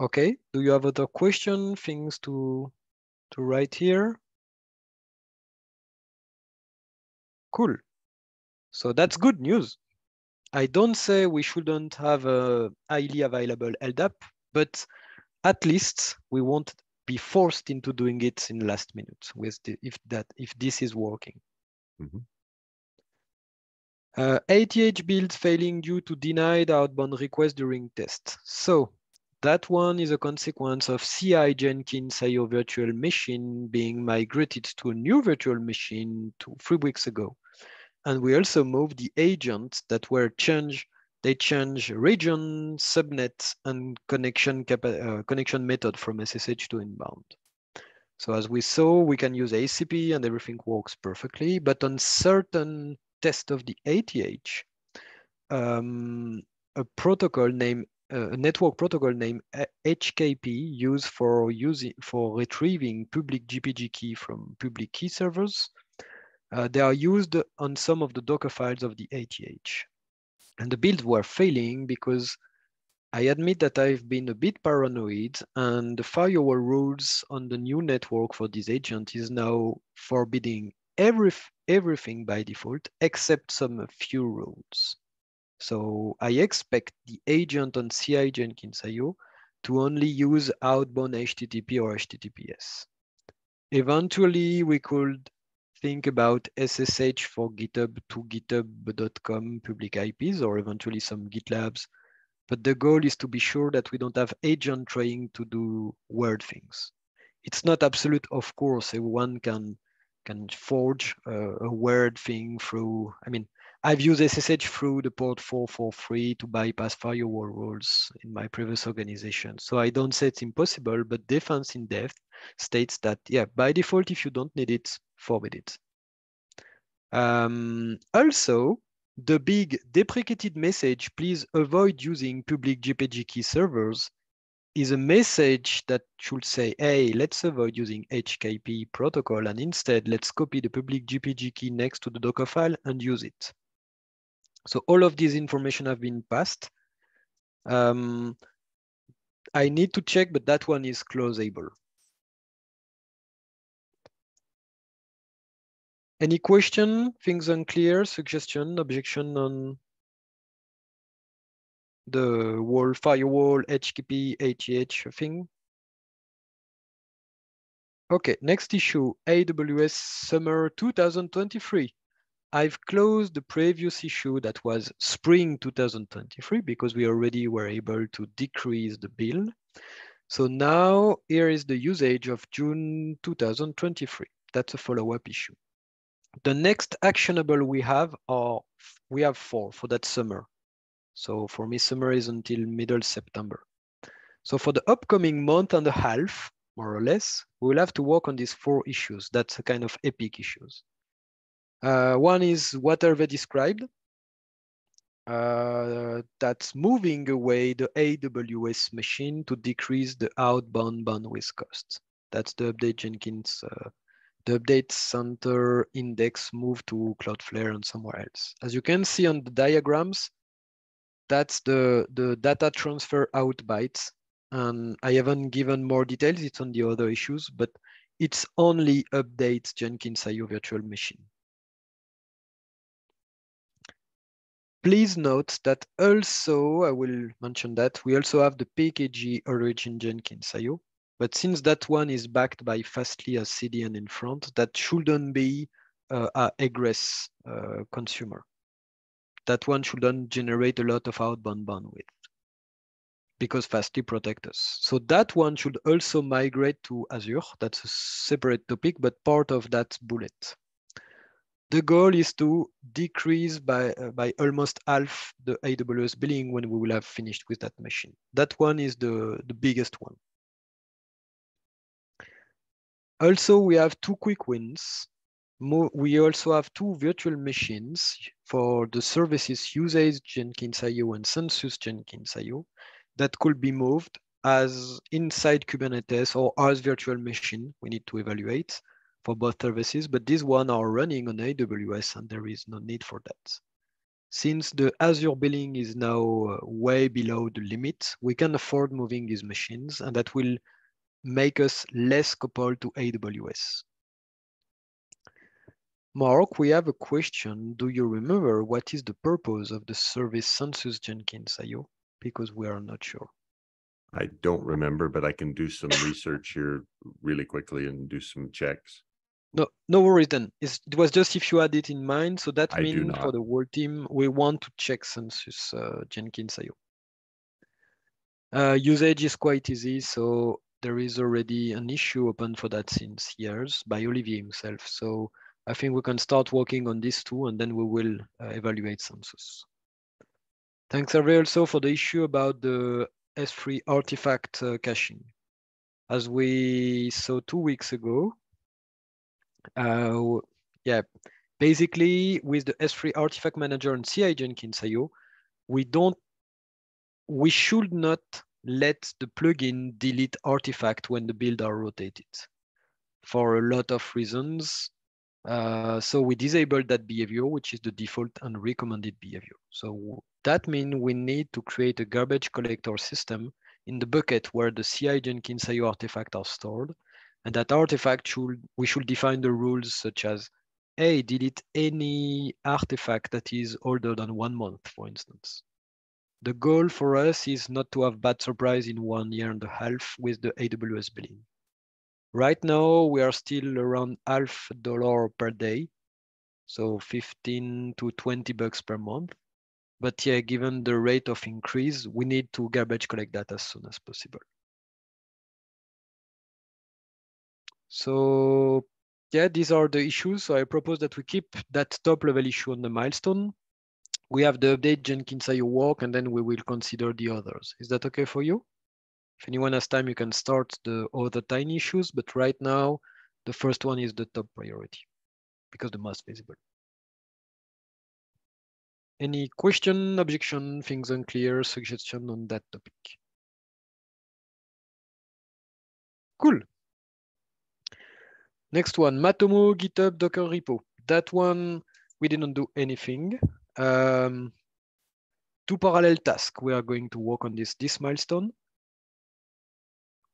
Okay, do you have other question, things to, to write here? Cool. So that's good news. I don't say we shouldn't have a highly available LDAP, but at least we won't be forced into doing it in last minute with the, if that if this is working. Mm -hmm. Uh, ATH build failing due to denied outbound request during test. So that one is a consequence of CI Jenkins IO virtual machine being migrated to a new virtual machine two, three weeks ago. And we also moved the agents that were changed. They change region, subnet, and connection, uh, connection method from SSH to inbound. So as we saw, we can use ACP and everything works perfectly, but on certain test of the ATH, um, a protocol named uh, a network protocol named HKP used for using for retrieving public GPG key from public key servers. Uh, they are used on some of the Docker files of the ATH. And the builds were failing because I admit that I've been a bit paranoid and the firewall rules on the new network for this agent is now forbidding every, everything by default except some few rules. So I expect the agent on CI Jenkins IO to only use outbound HTTP or HTTPS. Eventually, we could think about SSH for GitHub to github.com public IPs or eventually some GitLabs. But the goal is to be sure that we don't have agent trying to do weird things. It's not absolute, of course, everyone can can forge a, weird thing through, I mean, I've used SSH through the port 443 to bypass firewall rules in my previous organization. So I don't say it's impossible, but defense in depth states that, yeah, by default, if you don't need it, forbid it. Um, also, the big deprecated message, please avoid using public GPG key servers is a message that should say, hey, let's avoid using HKP protocol and instead let's copy the public GPG key next to the Docker file and use it. So all of these information have been passed. Um, I need to check, but that one is closable. Any question, things unclear, suggestion, objection on the wall firewall HKP ATH thing? Okay, next issue, AWS Summer 2023. I've closed the previous issue that was spring 2023 because we already were able to decrease the bill. So now here is the usage of June 2023. That's a follow-up issue. The next actionable we have are, we have four for that summer. So for me, summer is until middle September. So for the upcoming month and a half, more or less, we will have to work on these four issues. That's a kind of epic issues. Uh, one is what Hervé described. Uh, that's moving away the AWS machine to decrease the outbound bandwidth costs. That's the update Jenkins uh, the update center index moved to Cloudflare and somewhere else. As you can see on the diagrams, that's the, the data transfer out bytes. And I haven't given more details, it's on the other issues, but it's only updates Jenkins IO virtual machine. Please note that also, I will mention that, we also have the PKG origin Jenkins IO, but since that one is backed by Fastly as CDN in front, that shouldn't be uh, a egress uh, consumer. That one shouldn't generate a lot of outbound bandwidth because Fastly protect us. So that one should also migrate to Azure. That's a separate topic, but part of that bullet. The goal is to decrease by, uh, by almost half the AWS billing when we will have finished with that machine. That one is the, the biggest one. Also, we have two quick wins. we also have two virtual machines for the services usage Jenkins IO and Census Jenkins IO that could be moved as inside Kubernetes or as virtual machine. We need to evaluate for both services, but these one are running on AWS and there is no need for that. Since the Azure billing is now uh, way below the limit, we can afford moving these machines and that will make us less coupled to AWS. Mark, we have a question. Do you remember what is the purpose of the service Census Jenkins IO? Because we are not sure. I don't remember, but I can do some research here really quickly and do some checks. No, no worries then. It's, it was just if you had it in mind. So that means for the whole team, we want to check Census uh, Jenkins IO. Uh, usage is quite easy. So there is already an issue open for that since years by Olivier himself. So I think we can start working on this too, and then we will uh, evaluate Census. Thanks Hervé also for the issue about the S3 artifact uh, caching. As we saw two weeks ago, uh, yeah, basically with the S3 artifact manager and CI Jenkins IO, we don't, we should not let the plugin delete artifact when the build are rotated for a lot of reasons. Uh, so we disabled that behavior, which is the default and recommended behavior. So that means we need to create a garbage collector system in the bucket where the CI Jenkins IO artifact are stored and that artifact should, we should define the rules such as, hey, delete any artifact that is older than one month, for instance. The goal for us is not to have bad surprise in one year and a half with the AWS billing. Right now, we are still around half dollar per day, so 15 to 20 bucks per month. But yeah, given the rate of increase, we need to garbage collect that as soon as possible. So yeah, these are the issues. So I propose that we keep that top level issue on the milestone. We have the update Jenkins IO work, and then we will consider the others. Is that okay for you? If anyone has time, you can start the other tiny issues, but right now, the first one is the top priority because the most visible. Any question, objection, things unclear, suggestion on that topic? Cool. Next one, Matomo GitHub Docker repo. That one, we didn't do anything. Um, two parallel tasks. We are going to work on this, this milestone.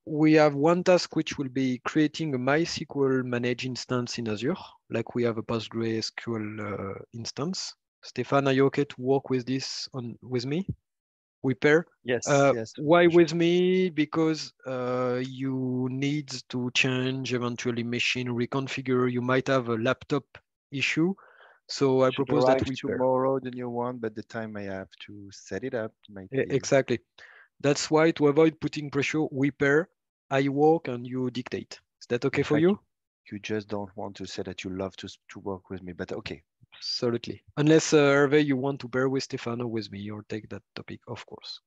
We have one task which will be creating a MySQL managed instance in Azure, like we have a PostgreSQL uh, instance. Stéphane, are you okay to work with this on with me? we pair. Yes, uh, yes. Why sure. with me? Because uh, you need to change eventually machine reconfigure. You might have a laptop issue. So I propose that we tomorrow the new one, but the time I have to set it up exactly. That's why to avoid putting pressure, we pair. I work and you dictate. Is that okay for you? You just don't want to say that you love to to work with me, but okay, Absolutely. Unless, uh, Hervé, you want to bear with Stefano with me or take that topic, of course.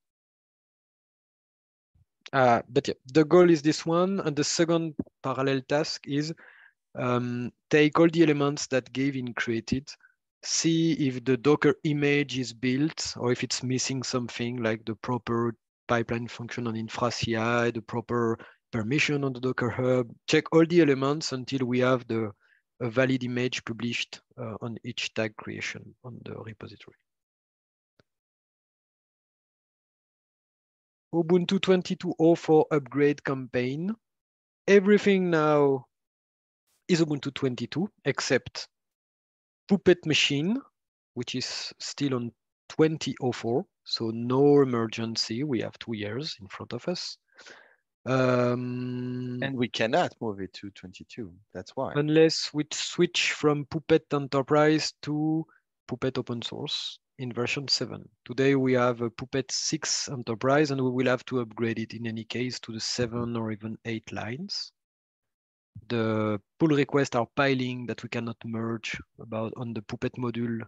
Uh, but yeah, the goal is this one. And the second parallel task is um, take all the elements that Gavin created, see if the Docker image is built or if it's missing something like the proper pipeline function on infra CI, the proper permission on the Docker Hub, check all the elements until we have the valid image published uh, on each tag creation on the repository. Ubuntu 22.04 upgrade campaign. Everything now is Ubuntu 22 except Puppet machine, which is still on 20.04. So no emergency. We have two years in front of us. Um, And we cannot move it to 22. That's why. unless we switch from Puppet Enterprise to Puppet Open Source in version 7. Today we have a Puppet 6 Enterprise and we will have to upgrade it in any case to the 7 or even 8 lines. The pull requests are piling that we cannot merge about on the Puppet module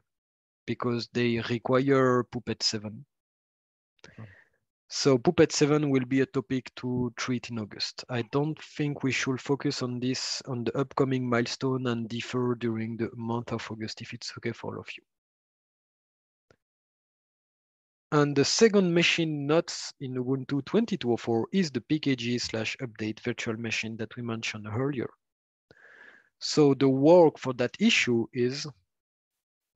because they require Puppet 7. Hmm. So Puppet 7 will be a topic to treat in August. I don't think we should focus on this on the upcoming milestone and defer during the month of August if it's okay for all of you. And the second machine not in Ubuntu 22.04 is the PKG slash update virtual machine that we mentioned earlier. So the work for that issue is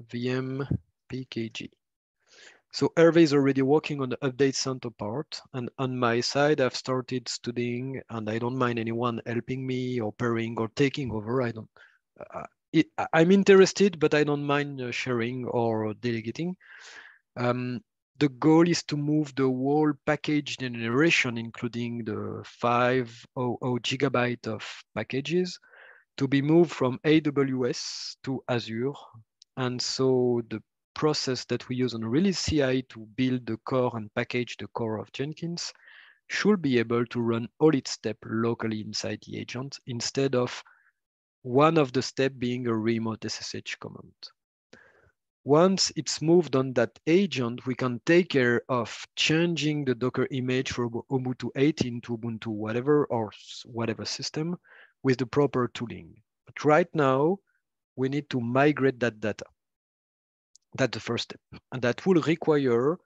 VM PKG. So Hervé is already working on the update center part. And on my side, I've started studying and I don't mind anyone helping me or pairing or taking over. I don't, uh, it, I'm interested, but I don't mind uh, sharing or delegating. Um, the goal is to move the whole package generation, including the 500 gigabyte of packages, to be moved from AWS to Azure. And so the process that we use on release CI to build the core and package the core of Jenkins should be able to run all its steps locally inside the agent instead of one of the steps being a remote SSH command. Once it's moved on that agent, we can take care of changing the Docker image from Ubuntu 18 to Ubuntu whatever or whatever system with the proper tooling. But right now, we need to migrate that data. That's the first step. And that will require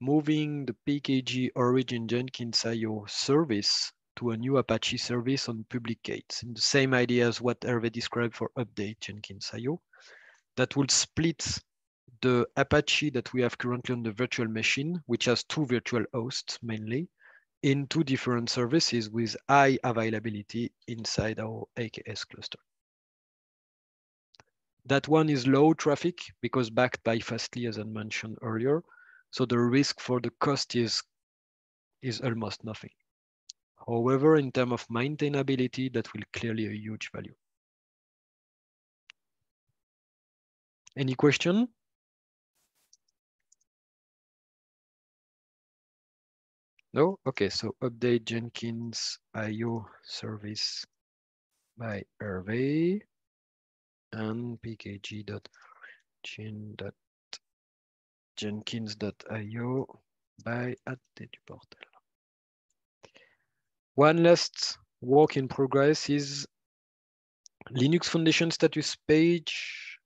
moving the PKG origin Jenkins IO service to a new Apache service on publick8s in the same idea as what Hervé described for update Jenkins IO. That will split the Apache that we have currently on the virtual machine, which has two virtual hosts mainly, in two different services with high availability inside our AKS cluster. That one is low traffic because backed by Fastly, as I mentioned earlier. So the risk for the cost is, is almost nothing. However, in terms of maintainability, that will clearly a huge value. Any question? No? Okay, so update Jenkins IO service by Hervé and pkg.jenkins.io by at Portal. One last work in progress is Linux Foundation status page.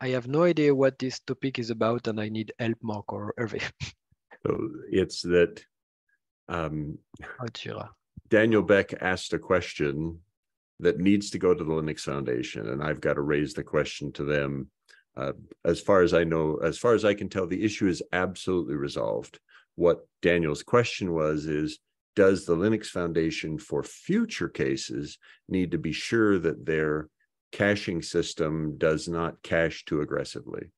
I have no idea what this topic is about and I need help, Mark or Hervé. So it's that um, Oh, Daniel Beck asked a question that needs to go to the Linux Foundation, and I've got to raise the question to them. Uh, as far as I know, as far as I can tell, the issue is absolutely resolved. What Daniel's question was is, does the Linux Foundation for future cases need to be sure that their caching system does not cache too aggressively?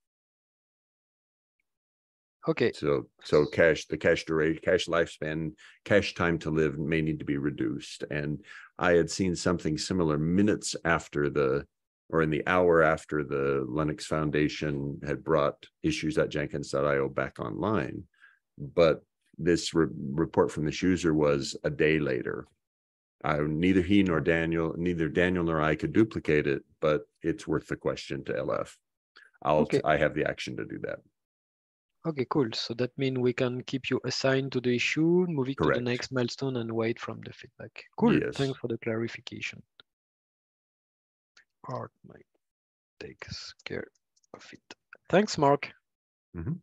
Okay, So, so cache the cache duration, cache lifespan, cache time to live may need to be reduced. And I had seen something similar minutes after the, or in the hour after the Linux Foundation had brought issues at Jenkins.io back online. But this re- report from this user was a day later. I, neither he nor Daniel, neither Daniel nor I could duplicate it, but it's worth the question to LF. I'll, Okay. I have the action to do that. Okay, cool. So that means we can keep you assigned to the issue, move it to the next milestone and wait from the feedback. Cool, Yes. thanks for the clarification. Art might takes care of it. Thanks, Mark. Mhm.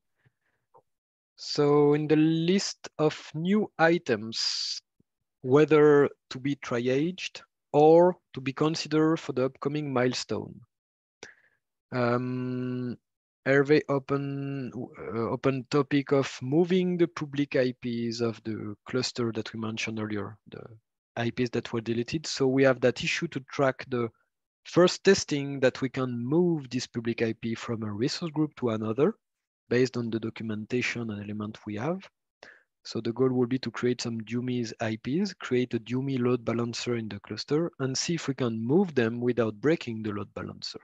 So in the list of new items, whether to be triaged or to be considered for the upcoming milestone. Um, Hervé open uh, open topic of moving the public IPs of the cluster that we mentioned earlier, the IPs that were deleted. So we have that issue to track the first testing that we can move this public IP from a resource group to another based on the documentation and element we have. So the goal will be to create some Dumi's IPs, create a Dumi load balancer in the cluster and see if we can move them without breaking the load balancer.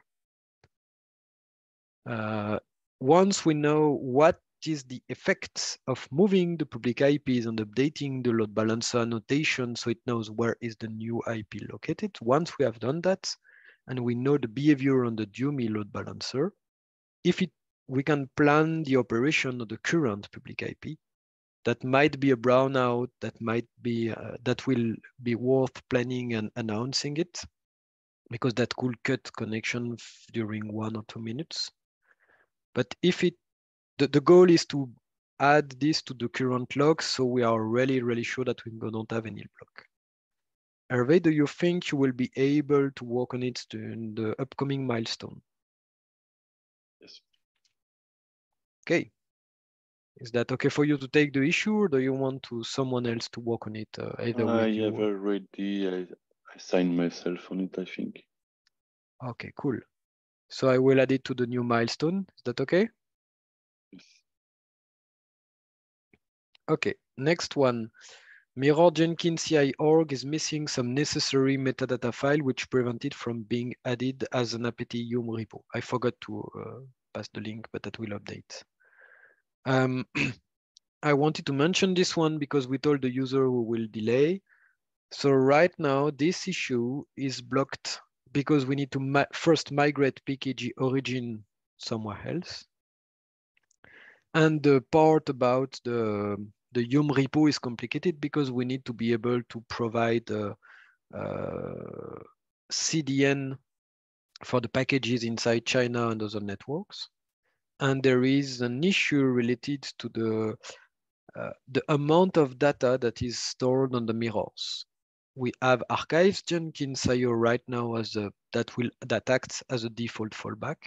Uh, once we know what is the effect of moving the public IPs and updating the load balancer notation so it knows where is the new IP located. Once we have done that, and we know the behavior on the Dumi load balancer, if it, we can plan the operation of the current public IP, that might be a brownout, that might be, uh, that will be worth planning and announcing it, because that could cut connection during one or two minutes. But if it, the, the goal is to add this to the current logs, so we are really, really sure that we don't have any block. Hervé, do you think you will be able to work on it in the upcoming milestone? Yes. Okay. Is that okay for you to take the issue, or do you want to someone else to work on it? Uh, either I you have already I, I signed myself on it, I think. Okay, cool. So I will add it to the new milestone. Is that okay? Okay, next one. Mirror Jenkins CI org is missing some necessary metadata file which prevent it from being added as an apt yum repo. I forgot to uh, pass the link, but that will update. Um, (clears throat) I wanted to mention this one because we told the user we will delay. So right now, this issue is blocked because we need to mi first migrate PKG origin somewhere else. And the part about the, the Yum repo is complicated because we need to be able to provide uh, uh, CDN for the packages inside China and other networks. And there is an issue related to the, uh, the amount of data that is stored on the mirrors we have archives Jenkins right now as a that will that acts as a default fallback.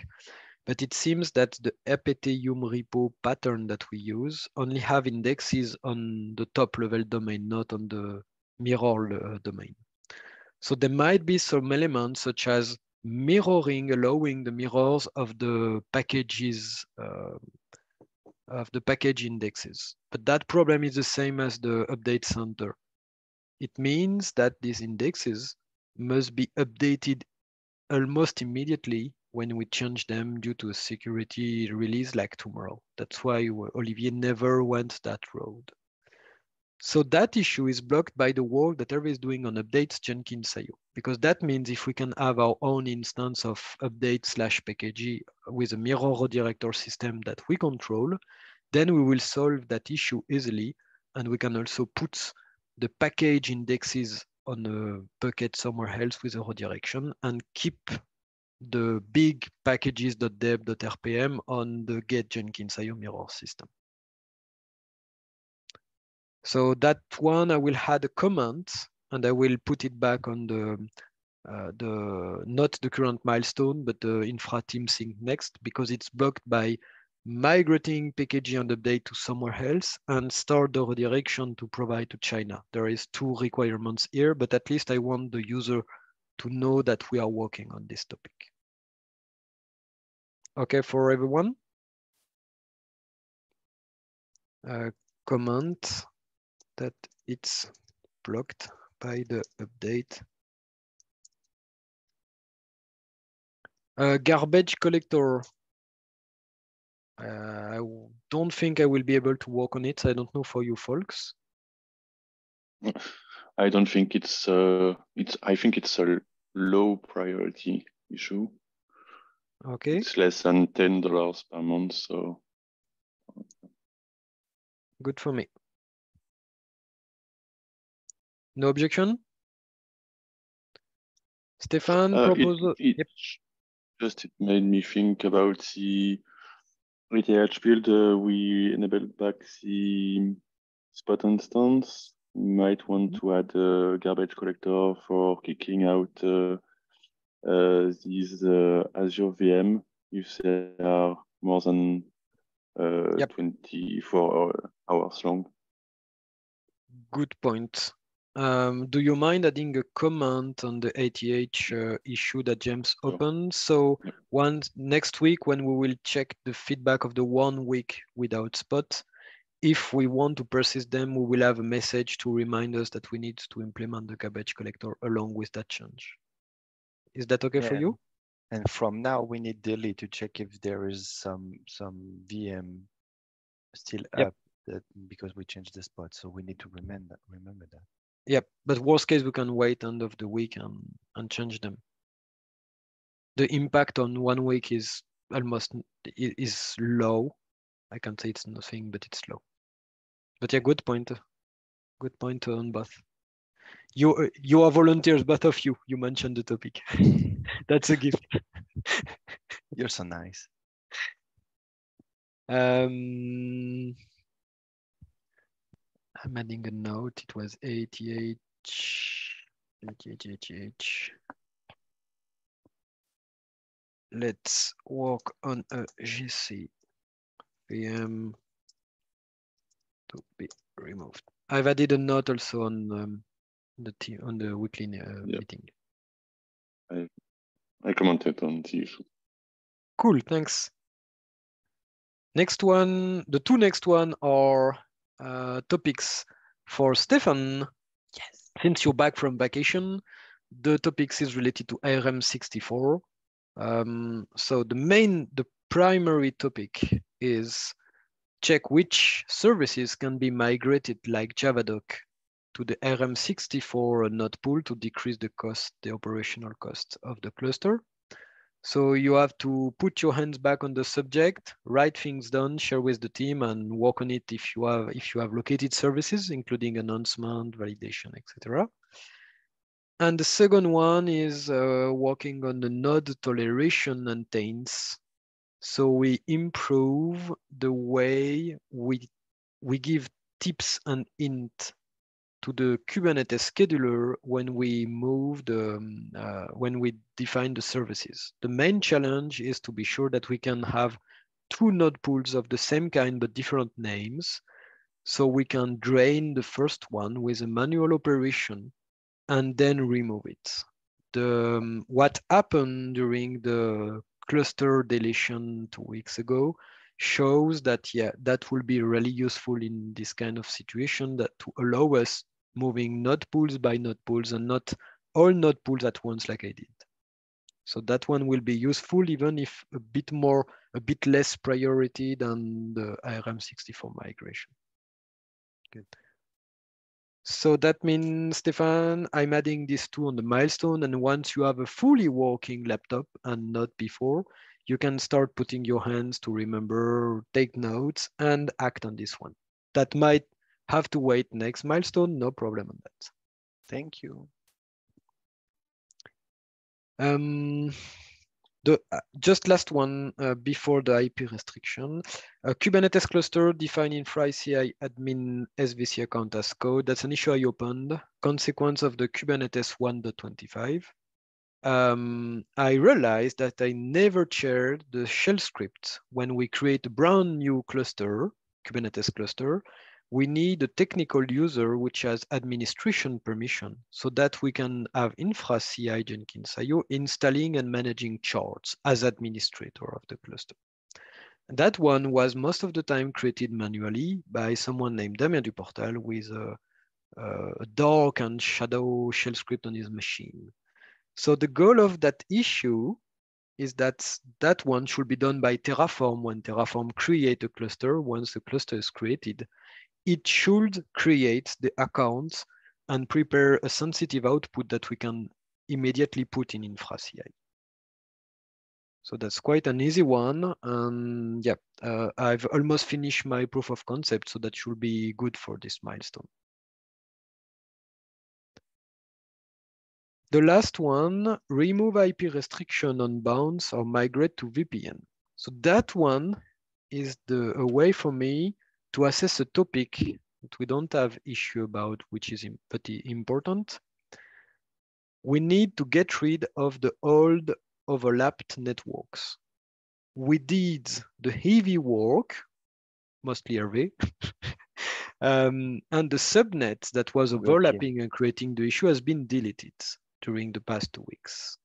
But it seems that the apt yum repo pattern that we use only have indexes on the top level domain, not on the mirror uh, domain. So there might be some elements such as mirroring, allowing the mirrors of the packages uh, of the package indexes. But that problem is the same as the update center. It means that these indexes must be updated almost immediately when we change them due to a security release like tomorrow. That's why Olivier never went that road. So that issue is blocked by the work that Hervé is doing on updates Jenkins IO, because that means if we can have our own instance of update slash PKG with a mirror redirector system that we control, then we will solve that issue easily. And we can also put the package indexes on a bucket somewhere else with a redirection and keep the big packages.deb.rpm on the get Jenkins IO mirror system. So that one, I will add a comment and I will put it back on the, uh, the not the current milestone, but the infra team sync next because it's blocked by migrating PKG and update to somewhere else and start the redirection to provide to China. There is two requirements here, but at least I want the user to know that we are working on this topic. Okay, for everyone? Uh, comment that it's blocked by the update. Uh, garbage collector. Uh, I don't think I will be able to work on it. I don't know for you folks. (sighs) I don't think it's uh it's I think it's a low priority issue. Okay, It's less than ten dollars per month, so good for me. No objection? Stéphane, Uh, it- proposal. it Yep. just it made me think about the ATH build. Uh, we enable back the spot instance might want Mhm. to add a garbage collector for kicking out uh, uh, these uh, Azure VM if they are more than uh, Yep. 24 hours long. Good point. Um, do you mind adding a comment on the ATH uh, issue that James opened? So next week, when we will check the feedback of the one week without spot, if we want to persist them, we will have a message to remind us that we need to implement the garbage collector along with that change. Is that okay for you? And from now, we need daily to check if there is some some VM still Yep. up that because we changed the spot. So we need to remember remember that. Yep, but worst case, we can wait end of the week and, and change them. The impact on one week is almost is low. I can't say it's nothing, but it's low. But yeah, good point. Good point on both. You you are volunteers, both of you. You mentioned the topic. (laughs) That's a gift. You're so nice. (laughs) Um, I'm adding a note. It was ATH, ATH, ATH. Let's work on a GC VM to be removed. I've added a note also on um, the team on the weekly uh, Yep. meeting. I commented on the issue. Cool, thanks. Next one, the two next one are uh, topics for Stéphane. Yes. Since you're back from vacation, the topics is related to ARM64. Um, so the main, the primary topic is check which services can be migrated like Javadoc to the ARM64 node pool to decrease the cost, the operational cost of the cluster. So you have to put your hands back on the subject, write things down, share with the team, and work on it if you have if you have located services, including announcement, validation, etc. And the second one is uh, working on the node toleration and. So we improve the way we we give tips and int to the Kubernetes scheduler when we move the um, uh, when we define the services. The main challenge is to be sure that we can have two node pools of the same kind but different names, so we can drain the first one with a manual operation and then remove it. The um, what happened during the cluster deletion two weeks ago shows that yeah that will be really useful in this kind of situation that to allow us moving node pools by node pools and not all node pools at once like I did. So that one will be useful even if a bit more, a bit less priority than the ARM64 migration. Good. So that means, Stéphane, I'm adding these two on the milestone. And once you have a fully working laptop and not before, you can start putting your hands to remember, take notes, and act on this one. That might have to wait next milestone, no problem on that. Thank you. Um, the uh, just last one uh, before the IP restriction. A Kubernetes cluster defined in InfraCI admin SVC account as code. That's an issue I opened. Consequence of the Kubernetes 1.25. Um, I realized that I never shared the shell script when we create a brand new cluster, Kubernetes cluster, we need a technical user which has administration permission so that we can have infra CI Jenkins IO installing and managing charts as administrator of the cluster. That one was most of the time created manually by someone named Damien Duportal with a, a dark and shadow shell script on his machine. So the goal of that issue is that that one should be done by Terraform when Terraform create a cluster. Once the cluster is created, it should create the account and prepare a sensitive output that we can immediately put in InfraCI. So that's quite an easy one. And yeah, uh, I've almost finished my proof of concept, so that should be good for this milestone. The last one, remove IP restriction on bounds or migrate to VPN. So that one is the a way for me to assess a topic that we don't have issue about, which is pretty important. We need to get rid of the old overlapped networks. We did the heavy work, mostly Hervé, (laughs) um, and the subnet that was overlapping and creating the issue has been deleted during the past two weeks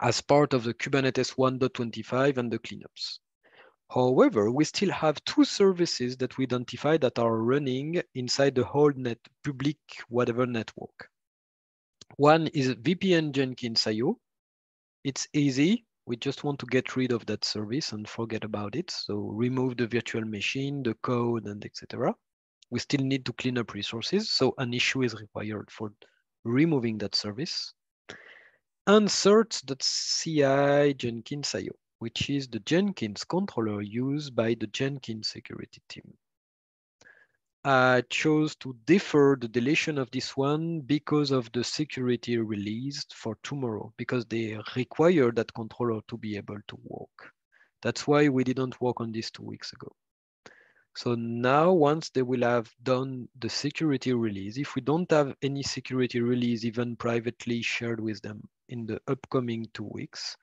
as part of the Kubernetes 1.25 and the cleanups. However, we still have two services that we identify that are running inside the whole net public whatever network. One is VPN Jenkins IO. It's easy. We just want to get rid of that service and forget about it. So remove the virtual machine, the code, and etc. We still need to clean up resources. So an issue is required for removing that service. And certs.ci Jenkins IO which is the Jenkins controller used by the Jenkins security team. I chose to defer the deletion of this one because of the security release for tomorrow, because they require that controller to be able to work. That's why we didn't work on this two weeks ago. So now once they will have done the security release, if we don't have any security release even privately shared with them in the upcoming two weeks,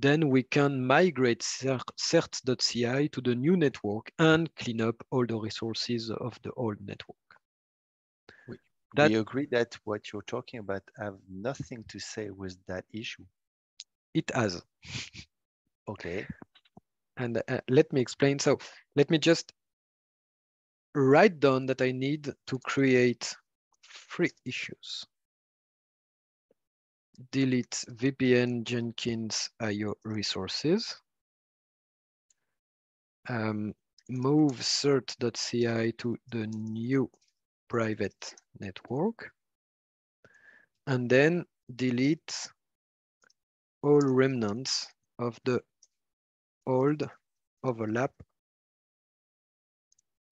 then we can migrate certs.ci to the new network and clean up all the resources of the old network. We, that, we agree that what you're talking about have nothing to say with that issue. It has. okay. And uh, let me explain. So let me just write down that I need to create three issues delete VPN Jenkins IO resources, um, move cert.ci to the new private network, and then delete all remnants of the old overlap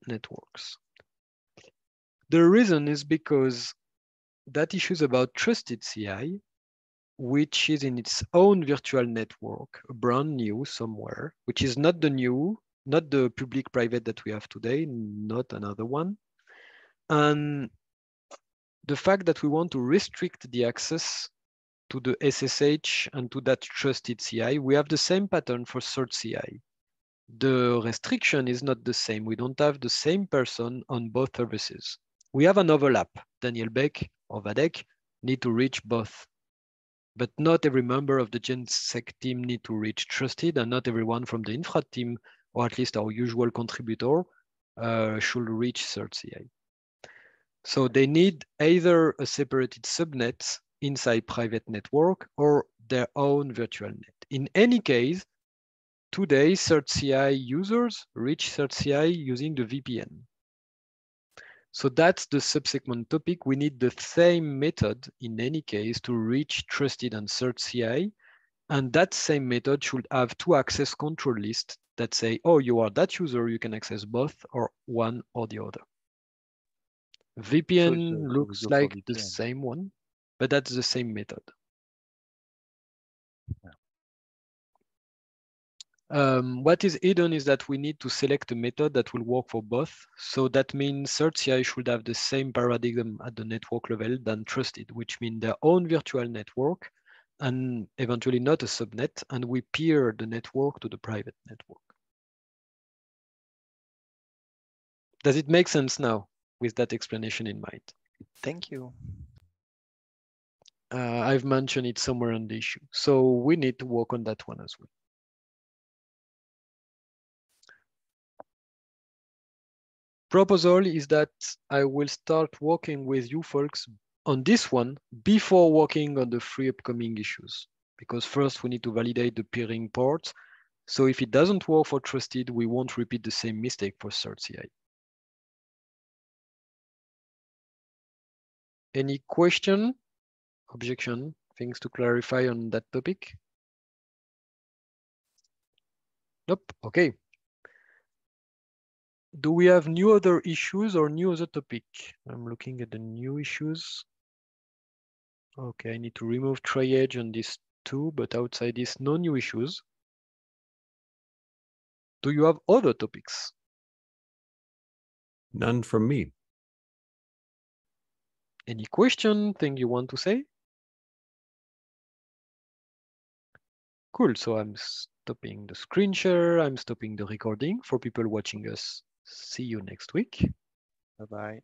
networks. The reason is because that issue is about trusted CI which is in its own virtual network, brand new somewhere, which is not the new, not the public private that we have today, not another one. And the fact that we want to restrict the access to the SSH and to that trusted CI, we have the same pattern for cert CI. The restriction is not the same. We don't have the same person on both services. We have an overlap. Daniel Beck or Wadeck need to reach both but not every member of the GenSec team need to reach trusted and not everyone from the infra team, or at least our usual contributor, uh, should reach CertCI. So they need either a separated subnet inside private network or their own virtual net. In any case, today CertCI users reach CertCI using the VPN. So that's the subsequent topic. We need the same method in any case to reach trusted and cert CI. And that same method should have two access control lists that say, oh, you are that user, you can access both or one or the other. VPN so looks like VPN. the same one, but that's the same method. Yeah. Um, what is hidden is that we need to select a method that will work for both. So that means CertCI should have the same paradigm at the network level than trusted, which means their own virtual network and eventually not a subnet, and we peer the network to the private network. Does it make sense now with that explanation in mind? Thank you. Uh, I've mentioned it somewhere on the issue. So we need to work on that one as well. Proposal is that I will start working with you folks on this one before working on the three upcoming issues. Because first we need to validate the peering ports. So if it doesn't work for trusted, we won't repeat the same mistake for CertCI. Any question, objection, things to clarify on that topic? Nope, okay do we have new other issues or new other topic? I'm looking at the new issues. Okay, I need to remove triage on this too, but outside this, no new issues. Do you have other topics? None from me. Any question, thing you want to say? Cool, so I'm stopping the screen share, I'm stopping the recording for people watching us. See you next week. Bye bye.